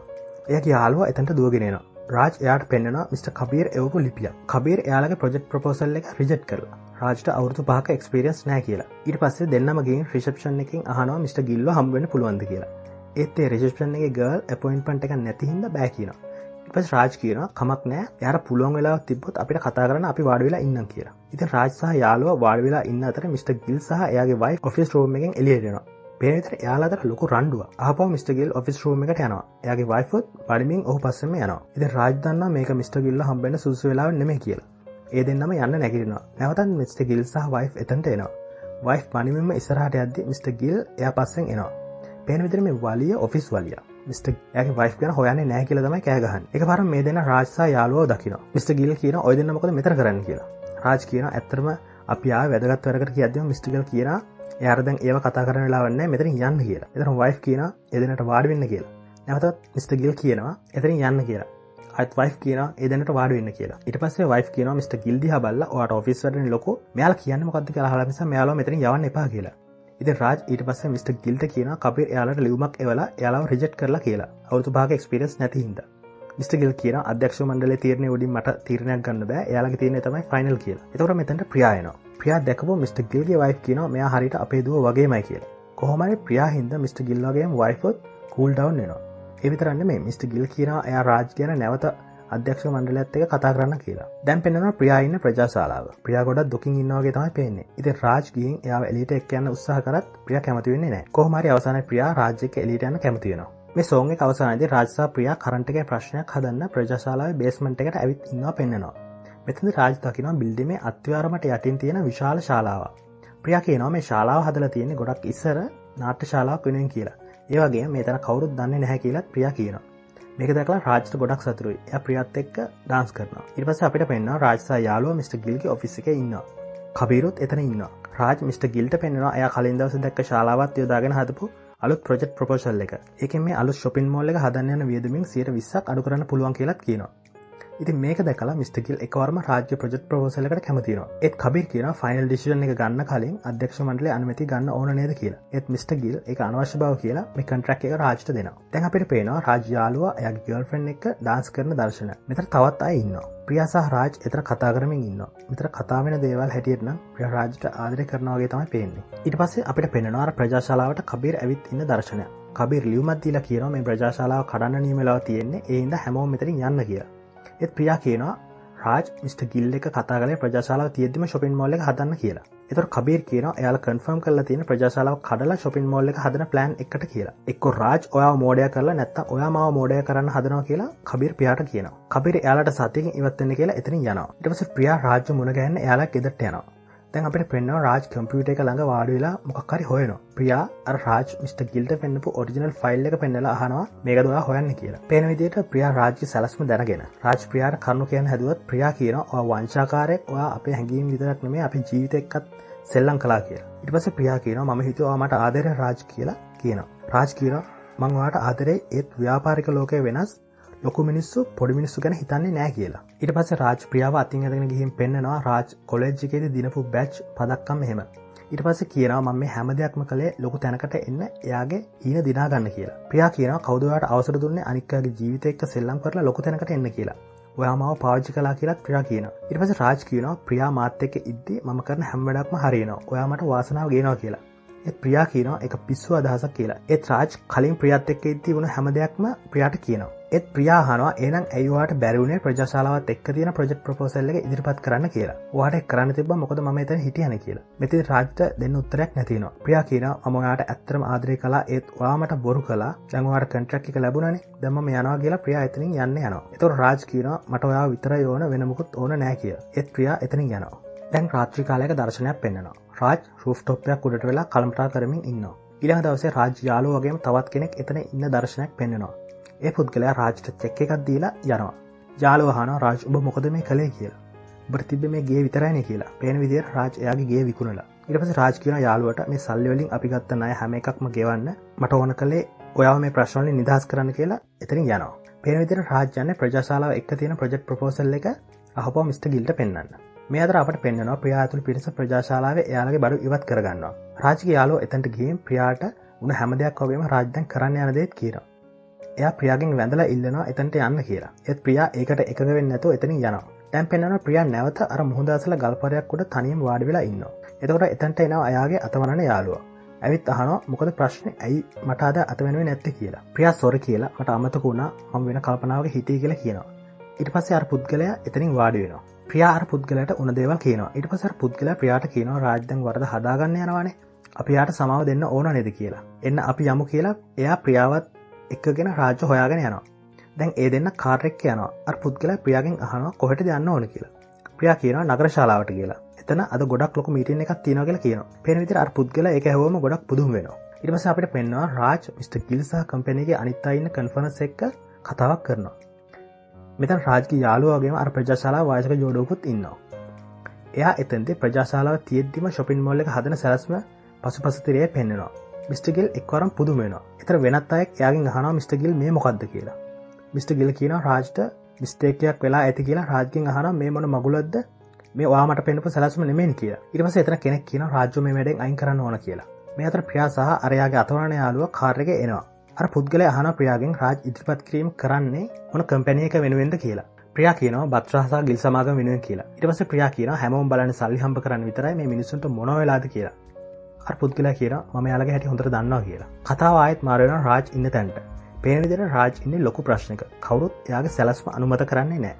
එය යාලුව එතන්ට දුවගෙනන රාජ් එයාට පෙන්න්න මිට කබීර් එවපු ලිපිය කබීර් එයාලගේ ප්‍රජෙක්් ප්‍රපෝසල් එක රිජෙට් කරලා රාජට අවුතු පහක එක්ස්පිරියන්ස් නෑ කියලා. ඉට පස්සේ දෙන්නමගේ රිෂප්ෂන් එකින් අහනවා මිට ගිල්ල හම්බෙන පුළුවන්ද කියලා. ඒත්තේ රෙජිස්ටන් එක ගල් ඇපොයින්පන්ට එක නැතිහින්ද බෑ කියනවා. පස් රාජ් කියන කමක් නෑ යාර පුළුවන් වෙලා තිබොත් අපිට කතා කරන අපි වාඩ වෙලා ඉන්න කියලා ඉති රාජ්සාහ යාලුව වාඩ වෙලා ඉන්න අතර මිට. ගිල් සහ එයාගේ වයි ඔෆිස් රෝම එකෙන් එලියටෙනවා පේතර යාලාතර ලොකු රන්ඩුව ආප මිස්ටගල් ඔෆිස් රෝම එකට යනවා යාගේ වයිෆොත් පඩිමින් ඔහු පස්සම යනවා ඉති රාජ්දන්න මේක මිට. ගිල්ල හම්බෙන සුසු වෙලා නෙම කියලා ඒ දෙන්නම යන්න නැකිරෙනවා නැවතන් මිට. ගිල් සහ වයි් එතන්ට එනවා වයි් පනිමම ඉසරහට අද්දි මිට. ගිල් එය පස්සෙන් එනවා පේන විතර මේ වලිය ඔෆිස් වලිය මිට ඇගේ වයිස් ගැන හොයන්නේ නෑ කියල තමයි කෑගහන් එක පර මේ දෙන රාජසා යාලුවෝ දකින මිට ගිල් කියන ඔය දෙන්න මොකද මෙතර කරන්න කියලා. රාජ් කියන ඇත්තරම අපි වැදගත් වරකට කියදම මිස්ටිකල් කියන යාරදැන් ඒව කතා කරන ලාවන්න මෙතරින් යන්න කියලා. එතර වයි් කියන එදනට වාඩවෙන්න කියලා. නැවතත් මිට ගිල් කියනවා එතරින් යන්න කියලා. අත් වයි් කියන ඒදනට වාඩුවන්න කියලා. ඉට පස්සේ වයි් කියන මිට ගිල්දි බල්ල ට ෆිස්වට ලොක මෙයාල කියන්න මොකද කියලා හලමිස මෙයාල මෙතර යවන්න එපා කියලා. ඉති රාජ් ඊට පස්ස මිට. ගිල්ට කියන අපේ එයාලට ලියුමක් එවලා යාලාව රිජෙට් කරලා කියලා අවුතු භාග එක්ස්පිරස් නැතිහිද මිට. ගිල් කියන අධ්‍යක්ෂ මණ්ඩල තීරණය ුඩින් මට තීරණයක් ගන්න බෑ යාලගේ තියන තමයි ෆයිනල් කියලා එතවට මෙතැට ප්‍රියායන ප්‍රියා දැකපු මිට. ගිල්ගේ වයි් කියන මෙයා හරිට අපේ දුව වගේමයි කියලා කොහොමයි ප්‍රියාහින්ද මිට. ගිල්ලගේ වයිෆොත් කූල් ඩවන් නවා එවිතරන්න මේ මිට. ගිල් කියන එයා රාජ් කියන නැවත අධ්‍යක්ෂ මණ්ඩලත් එක කතා කරන්න කියලා. දැන් පෙන්න්න ප්‍රියයින්න ප්‍රජාශලාව. ප්‍රිය ගොඩක් දුකින් ඉන්නවාගේ තමයි පේන්නේ. ඉති රාජ්ගියෙන් එයා එලිට එක් යන්න උත්සාහ කරත් ප්‍රිය කැමතිවෙන්නේ නෑ කොහමරි අවසාන ප්‍රියා රාජ්‍යක එලිට යන්න කැමතිවෙනවා මේ සෝගේ අවසානද රාජසා ප්‍රියා කරන්ටගේ ප්‍රශ්නයක් හදන්න ප්‍රජාශලාව බේස්මට එකට ඇවිත් ඉන්නවා පෙන්න්නවා. මෙතද රාජ් දකිනවා බිල්ඩිමේ අත්වාරමට යටින් තියෙන විශාල ශාලාව ප්‍රිය කියනවා මේ ශාලාව හදල තියෙන ගොඩක් ඉස්සර නාට්‍ය ශාලාවක් වෙනෙන් කියලා. ඒවගේ මේ තන කවරුත් දන්න නැහැ කියලත් ප්‍රිය කියනවා. මේක දකලා රාජ්ට ගොඩක් සතුරුයි ය ප්‍රියත් එක්ක ඩාන්ස් කරන ඉරිපස අපිට පෙන්න්න රාජසා යාලුව මිට. ගිල්ගේ ඔෆිස් එක ඉන්න කබීරුත් එතන ඉන්න රාජ මිට. ගිල්ට පෙන්නවා අය කලින් දවස දැක්ක ශලාවත් යොදාගෙන හදපු අලුත් ප්‍රජෙක්් ප්‍රපෝශල් එක එක මේ අලු ශොපින් මෝල්ල හදන්න වියදමින් සියට විස්සක් අඩු කරන්න පුළුවන් කියලත් කියනවා ඉති මේක දැකලා මිස්ටකිල් එකවරම රාජ්‍ය ප්‍රජෙක්් ප්‍රෝසලකට කැමතිනවා. ඒත් කබිල් කියන ෆයිනල් ඩිසිෂන් එක ගන්න කලින් අධ්‍යක්ෂ මන්ඩල අනමති ගන්න ඕන නේද කියලා. ඒත් මිට. ගිල් එක අනවශ්‍ය බව කියලා මේ කන්ට්‍රක් එක රාජ්ට දෙනවා. තැන් අපිට පේනවා රාජ්‍යාලුව ඇගේ ගල්ෆෙන් එක දාස් කරන දර්ශන. මෙතර තවත් අයි ඉන්න ප්‍රියසාහ රාජ් එතර කතා කරමින් ඉන්න මෙතර කතාවෙන දේවල් හැටියටන ප්‍රිය රාජ්ට ආදරය කරනවාගේ තමයි පේන්නේ. ඉට පස්සේ අපිට පෙනෙනවාර ප්‍රජාශලාවට කබීර ඇවිත් ඉන්න දර්ශනය කබිර ලියුමත්දීලා කියන මේ ප්‍රජාශලාව කඩන්න නීමලාව තියෙන්නේ. ඒන්ද හැමෝ මෙතරින් යන්න කියලා. එත් ප්‍රියා කියනවා රාජ් මිට. ගිල්ල එක කතාගල ප්‍රජාශලාව තියදම ශොපින් මොල්ල හදන්න කියලා. එතර කබීර කියන එයාල කන්ෆර්ම් කල තියෙන ප්‍රජාශලාව කඩලා ශොපින් මොල්ල හදන ප්ලන් එකට කියලා. එක්ක රාජ් ඔයා මෝඩය කරලා නැත්ත ඔයා මාව මෝඩය කරන්න හදනවා කියලා කබිර පියාට කියනවා. කබිර එයාලට සතියකින් ඉවත්වන්න කියලා එතන යනවා. ඉටවස ප්‍රියා රාජ්‍ය මුණ ගැන්න එයාලා එදට යනවා. තැන් අපට පෙන්න්න රාජ් කම්පියුට එක ළඟ වාඩවෙලා මොක්කරි හොයන ප්‍රියා රාජ් මිට ගිල්ට පෙන්න්නපු ඔරිිනල් ෆයිල් එක පෙන්නලා අහනවා මේකදවා හොයන්න කියලා. පේන විදිට ප්‍රියා රාජ්‍ය සැලස්ම දැනගෙන රාජ් ප්‍රියාට කරුණු කියන හැදුවත් ප්‍රියා කියන ඔ වංශාකාරයක් ඔයා අපේ හැඟීම් විතරක් නෙමේ අපි ජීවිතයක්කත් සෙල්ලං කලා කියලා. ඉට පස ප්‍රියා කියන ම හිතුවා මට ආදර රාජ් කියලා කියන රාජ් කියන මංවාට ආදරේ ඒත් ව්‍යාපාරික ලෝකය වෙනස් ලොකු මිනිස්සු පොඩි මිනිස්සු ගැන හිතන්නේ නෑ කියලා. ඉට පස රාජ් ප්‍රියාව අතින් ඇගෙන ගිහින් පෙන්න්නවා රාජ් කොලෙජ්ජිකේද දිනපු බැච් පදක්කම් මෙහෙම ඉට පස කියනවා මම මේ හැම දෙයක්ම කළේ ලොකු තැනකට එන්න එයාගේ හීන දිනාගන්න කියලා. ප්‍රියා කියන කවදවට අවසර දුන්න? අනික්කගේ ජීවිතයක්ක සෙල්ලම් කරලා ලොකු තැනකට එන්න කියලා. ඔයාමාව පාජි කලා කියලත් ප්‍රියා කියන ඉටපස රාජ් කියන ප්‍රියා මාත්‍යක ඉද්දි ම කරන හැම්වඩක්ම හරිනවා ඔයාමට වාසනාව ගෙනවා කියලා. එත් ප්‍රියා කියනවා එක පිස්සු අදහසක් කියලා. එත් රාජ් කලින් ප්‍රියත් එක්ක ඉති වුණ හැම දෙයක්ම ප්‍රියාට කියනවා. එත් ප්‍රියාහනවා ඒනම් ඇයිවාට බැරිවුණේ ප්‍රජශලාවත් එක් තියෙන ප්‍රජෙක්් ප්‍රපෝසල්ල එක ඉදිරිපත් කරන්න කියලා? වාට කරන්න තිබ මොකද ම එත හිටියන කියලා. මෙති රාජ්ට දෙන්න උත්තරයක් නැතිනවා ප්‍රියා කියන අමයාට ඇත්තරම ආදරය කලා ඒත් වාමට බොරු කලා දැන්වාට කටරක් එක ලැබුණනේ. දම යනවා කියලා ප්‍රියා එතනින් යන්න යනවා. එතු රාජ් කියන මට ඔයා විතර යෝන වෙනමුකුත් ඕන නෑ කිය එත් ප්‍රියා එතනින් යනවා. දැන් රාත්‍රි කාලයක දර්ශනයක් පෙන්න්නවා. රාජ් රුෆ්ටොප්යක් උඩට වෙලා කළම්ටා කරමින් ඉන්න ඉළහ දවසේ රාජ් යාලෝ වගේම තවත් කෙනෙක් එතන ඉන්න දර්ශනයක් පෙන්න්නවා. ඒ පුද්ගලයා රාජ්ට චෙක්ක එකක් දීලා යනවා. ජාලවහන රාජ් ඔබ මොකද මේ කළේ? කියලා. බට තිබ මේ ගේ විතරයින කියලා. පේන විදිර රාජ් එයාගේ ගේ විකුණලා. ඉරපස රාජ් කියන යාලුවට මේ සල්ලිවලින් අපි ගත්ත නය හැම එකක්ම ගෙවන්න. මට ඕන කළේ ඔයාව මේ ප්‍රශ්නලි නිදහස් කරන්න කියලා එතරින් යනවා. පේන විදිර රාජ්‍යන්න ප්‍රජාශාලාව එක් තියෙන ප්‍රජෙක්් ප්‍රපෝසල් එක අහපෝ මිස්ට ගිල්ට පෙන්න්න මේ අදර අපට පෙන්න්නවා ප්‍රියාතුළ පිරිස ප්‍රජාශාලාව එයාලගේ බඩු ඉවත් කරගන්නවා. රාජික යාලෝ එතැන්ට ගේම් ප්‍රියාට උන හැමදයක් වගේම රාජ්‍යන් කරන්න යන දේත් කියර එයා ප්‍රියගෙන් වැඳලා ඉල්ලනවා එතැන්ට යන්න කියලා. එත් ප්‍රියා ඒකට එකක වෙන්න ඇතු එතනින් යනවා. තැන් පෙන්න්නන ප්‍රියා නැවත අර මුහදසල ගල්පරයක්කොට තනියම් වාඩි වෙලා ඉන්න එතකොට එතැන්ට එනවා අයාගේ අතවනන යාලුව ඇවිත් අහන මොකද ප්‍රශ්න? ඇයි මටාද අතවෙනුව නැත්ත කියලා? ප්‍රියා සොර කියලා. මට අමතකුණා මම වෙන කල්පනාවක හිතේ කියලා කියනවා. ඉට පස්සේ අර පුද්ගලයා එතනින් වාඩි වෙනවා. ප්‍රියාර පුද්ගලට උන දේවල් කියනවා. ඉට පසර පුද්ගල ප්‍රියාට කියනවා රාජ්‍යන් වරද හදාගන්න යනවානේ. අපියාට සමාව දෙන්න ඕන නෙද? කියලා. එන්න අපි යමු කියලා. එයා ප්‍රියාවත් එක්කගෙන රාජ්‍ය හොයාගෙන යනවා. දැන් ඒ දෙන්න කාර්ෙක් යනවා. අර පුද්ගල ප්‍රියගෙන් අහනවා කොහට යන්න ඕන කියලා. ප්‍රියා කියනවා නගර ශලාවට කියලා. එතන අද ගොඩක් ලොක මීටන එකක් තියන කියලා කියන පෙනවිතර අර පුද්ගල එක හවම ගොඩක් පුදුම් වෙනවා. ඉටමස අපට පෙන්වා රාජ් මිට ගිල්සා කම්පැනගේ අනිත්තයින්න කන්ෆනස් එක්ක කතාවක් කරනවා. මෙතන් රාජ්ක යාලුවගේම අර ප්‍රජාශලා වායසක ජෝඩෝකුත් ඉන්නවා. එයා එතන්ති ප්‍රජාශාලාව තියෙද්දිම ශොපින් මොල්ල එක හදන සැලස්ම පසු පසතිරය පෙන්න්නවා මිස්ටගිල් එක්වරම් පුදුමෙනවා එතර වෙනත් අයෙක් යාගෙන් හන මිස්ටගිල් මේ මොකක්ද කියලා. මිස්ට ගිල කියන රාජ්ට මිස්ටේකයක් වෙලා ඇති කියලා රාජ්‍යෙන් අහන මේ මොන මගුලද්ද මේ වාමට පෙන්පු සැලස්ම නෙමෙන් කිය ඉරිවස එතන කෙනෙක් කියන රාජ්‍ය මේ වැඩෙන් අයින් කරන්න ඕන කියලා. මේ අතර ප්‍රියා සහ අරයාගේ අතවරණ යාලුව කාර්යක එනවා. අර පුද්ගල අහන ප්‍රියාගෙන් රාජ් ඉදිරිපත් කිරීම කරන්නේ මොන කම්පැනියක වෙනුවෙන්ද කියලා? ප්‍රියා කියනවා බත්‍රහසා ගිල් සමාගම වෙනුවෙන් කියලා. ඉටවස ප්‍රියා කියන හැමෝම් බලන සල්ලි හම්ප කරන්න විතරයි මේ මිනිසුන්ට මොනවෙලාද කියලා. අර පුද්ගල කියන ම යාලගේ හැටි හොඳර දන්නවා කියලා. කතාව ආයත් මාරයන රාජ් ඉන්න තැන්ට. පේනවිදිර රාජ් ඉන්න ලොකු ප්‍රශ්නක කවුරුත් යාගේ සැලස්ම අනුමත කරන්නේ නෑ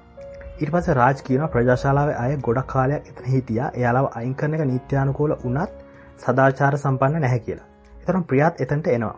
ඉට පස රාජ් කියන ප්‍රජාශාලාව අය ගොඩක් කාලයක් එතන හිටිය. එයාලාව අයින් කරන එක නිත්‍යානුකූල උනත් සදාචාර සම්පන්න නැහැ කියලා. එතරම් ප්‍රියත් එතන්ට එනවා.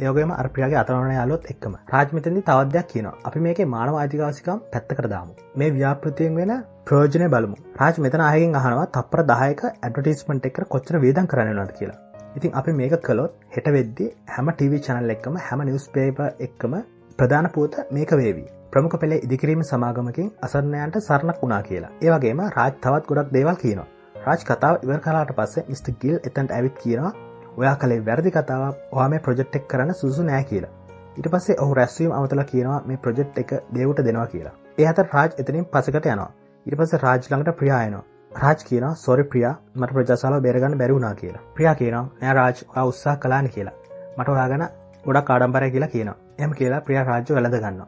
ඒගේම අර්පියගේ අතරවන යාලොත් එක්කම. රාජමිතන්දි තවදයක් කියනවා. අපි මේක මානව අයිතිකාසිකම් පැත්තකට දාමු. මේ ව්‍යාපෘතියෙන් වෙන ප්‍රෝජනය බලමු. රාජ් මෙතන අයගෙන් අහනවා තප්පර දායක ඇඩටස්මට එක කොච්චර වේදන් කරන්නනට කියලා. ඉතින් අපි මේක කළොත් හෙට වෙද්දි හැම ටව චනල් එක්කම හැම නිවස් පේප එක්කම ප්‍රධාන පුවත මේක වේවී. ප්‍රමුඛ පෙළේ ඉදිකිරීම සමාගමකින් අසරණයන්ට සරණක් වුණා කියලා. ඒවගේම රාජ් තවත් ගොඩක් දේවල් කියනවා. රාජ් කතාව ඉවර කලාට පස්සේ මිස්ට ගිල් එතන්ට ඇවිත් කියනවා ඔයා කළේ වැරදි කතාව ඔහා මේ ප්‍රජෙක්්ටෙක් කරන්න සුසු නෑ කියලා. ඉට පස්සේ ඔහු රැස්වීම අමතල කියනවා මේ ප්‍රජෙක්් එක දෙවට දෙනවා කියලා. ඒහත රාජ් එතනින් පසකට යනවා. ඉට පස රාජ්ලඟට ප්‍රියායනවා රාජ් කියන සොරි ප්‍රියා මට ප්‍රජාසාල බේරගන්න බැරුණා කියලා. ප්‍රියා කියනවා නෑ රාජ් උත්සා කලාන කියලා. මට ඔයාගන ගොඩක් කාඩම්බරය කියලා කියනවා. එම කියලා ප්‍රියා රාජ්‍ය වැලඳ ගන්න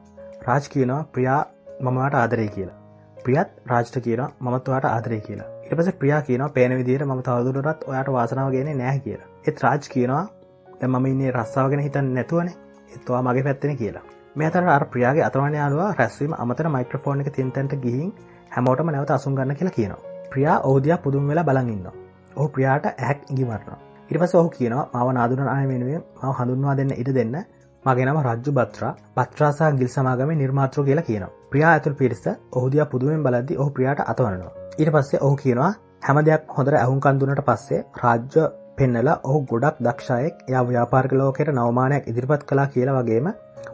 රාජ් කියනවා ප්‍රියා මමට ආදරය කියලා. ප්‍රියත් රාජ්ට කියන මත්වාට ආදරය කියලා. ඉටපස ප්‍රියා කියන පේන විදිර ම තවදුරටත් ඔයාට වාසනාව ගෙන නෑ කියලා. එත් රාජ් කියනවා මම ඉන්නේ රස්සාාවගෙන හිතන් නැතුවන. එත්වා මගේ පැත්තෙන කියලා. මේ අතර අර ප්‍රියගේ අතරවන යාලුව රැස්වීම අමතර මයික්‍රෆෝන් එක තින්තැන්ට ගිහින් හැමෝටම නැවත අසුන් ගන්න කියලා කියනවා. ප්‍රියා ඕදයක් පුදුම් වෙලා බලඟන්න ඔහු ප්‍රියාට ඇක් ඉගිමරනවා ඉරිපස ඔහු කියනවා මව නාදුරන අය වෙනුවෙන් මව හඳුන්වා දෙන්න ඉඩ දෙන්න. මගෙනම රජ්ජු බත්‍රා. පත්‍රාසා ගිල් සමාගම නිර්මාතෘ කියලා කියනවා. ප්‍රියා ඇතුල් පිරිස ඔහුදිය පුදුවෙන් බලද්දි ඔහු ප්‍රියාට අතවනවා. ඊට පස්සේ ඔහු කියනවා හැම දෙයක් හොඳර ඇහුන්කන්දුනට පස්සේ රාජ්‍ය පෙන්නලා ඔහු ගොඩක් දක්ෂයෙක් ය ව්‍යාපාර්ක ලෝකයට නවමානයක් ඉදිරිපත් කලා කියලා වගේම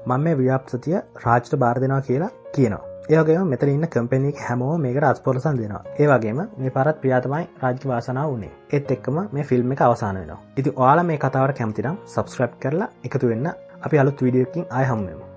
මං මේ ව්‍යාප්සතිය රාජ්ට බාර්ධනවා කියලා කියනවා. ඒගේ මෙත ඉන්න කම්පෙනික් හැමෝ මේක අස්පොලසන් දෙනවා. ඒවගේම මේ පරත් ප්‍රියාතමයි රාජ්‍ය වාසනාව වනේ ඒත් එක්කම මේ ෆිල්ම් එක අවසාන වෙනවා. ඉති ඔයාලා මේ කතාවට කැමතිනම් සබස්ක්‍රප් කරලා එකතු වෙන්න. අපි අලුත් වීඩියෝකින් අයහම්මම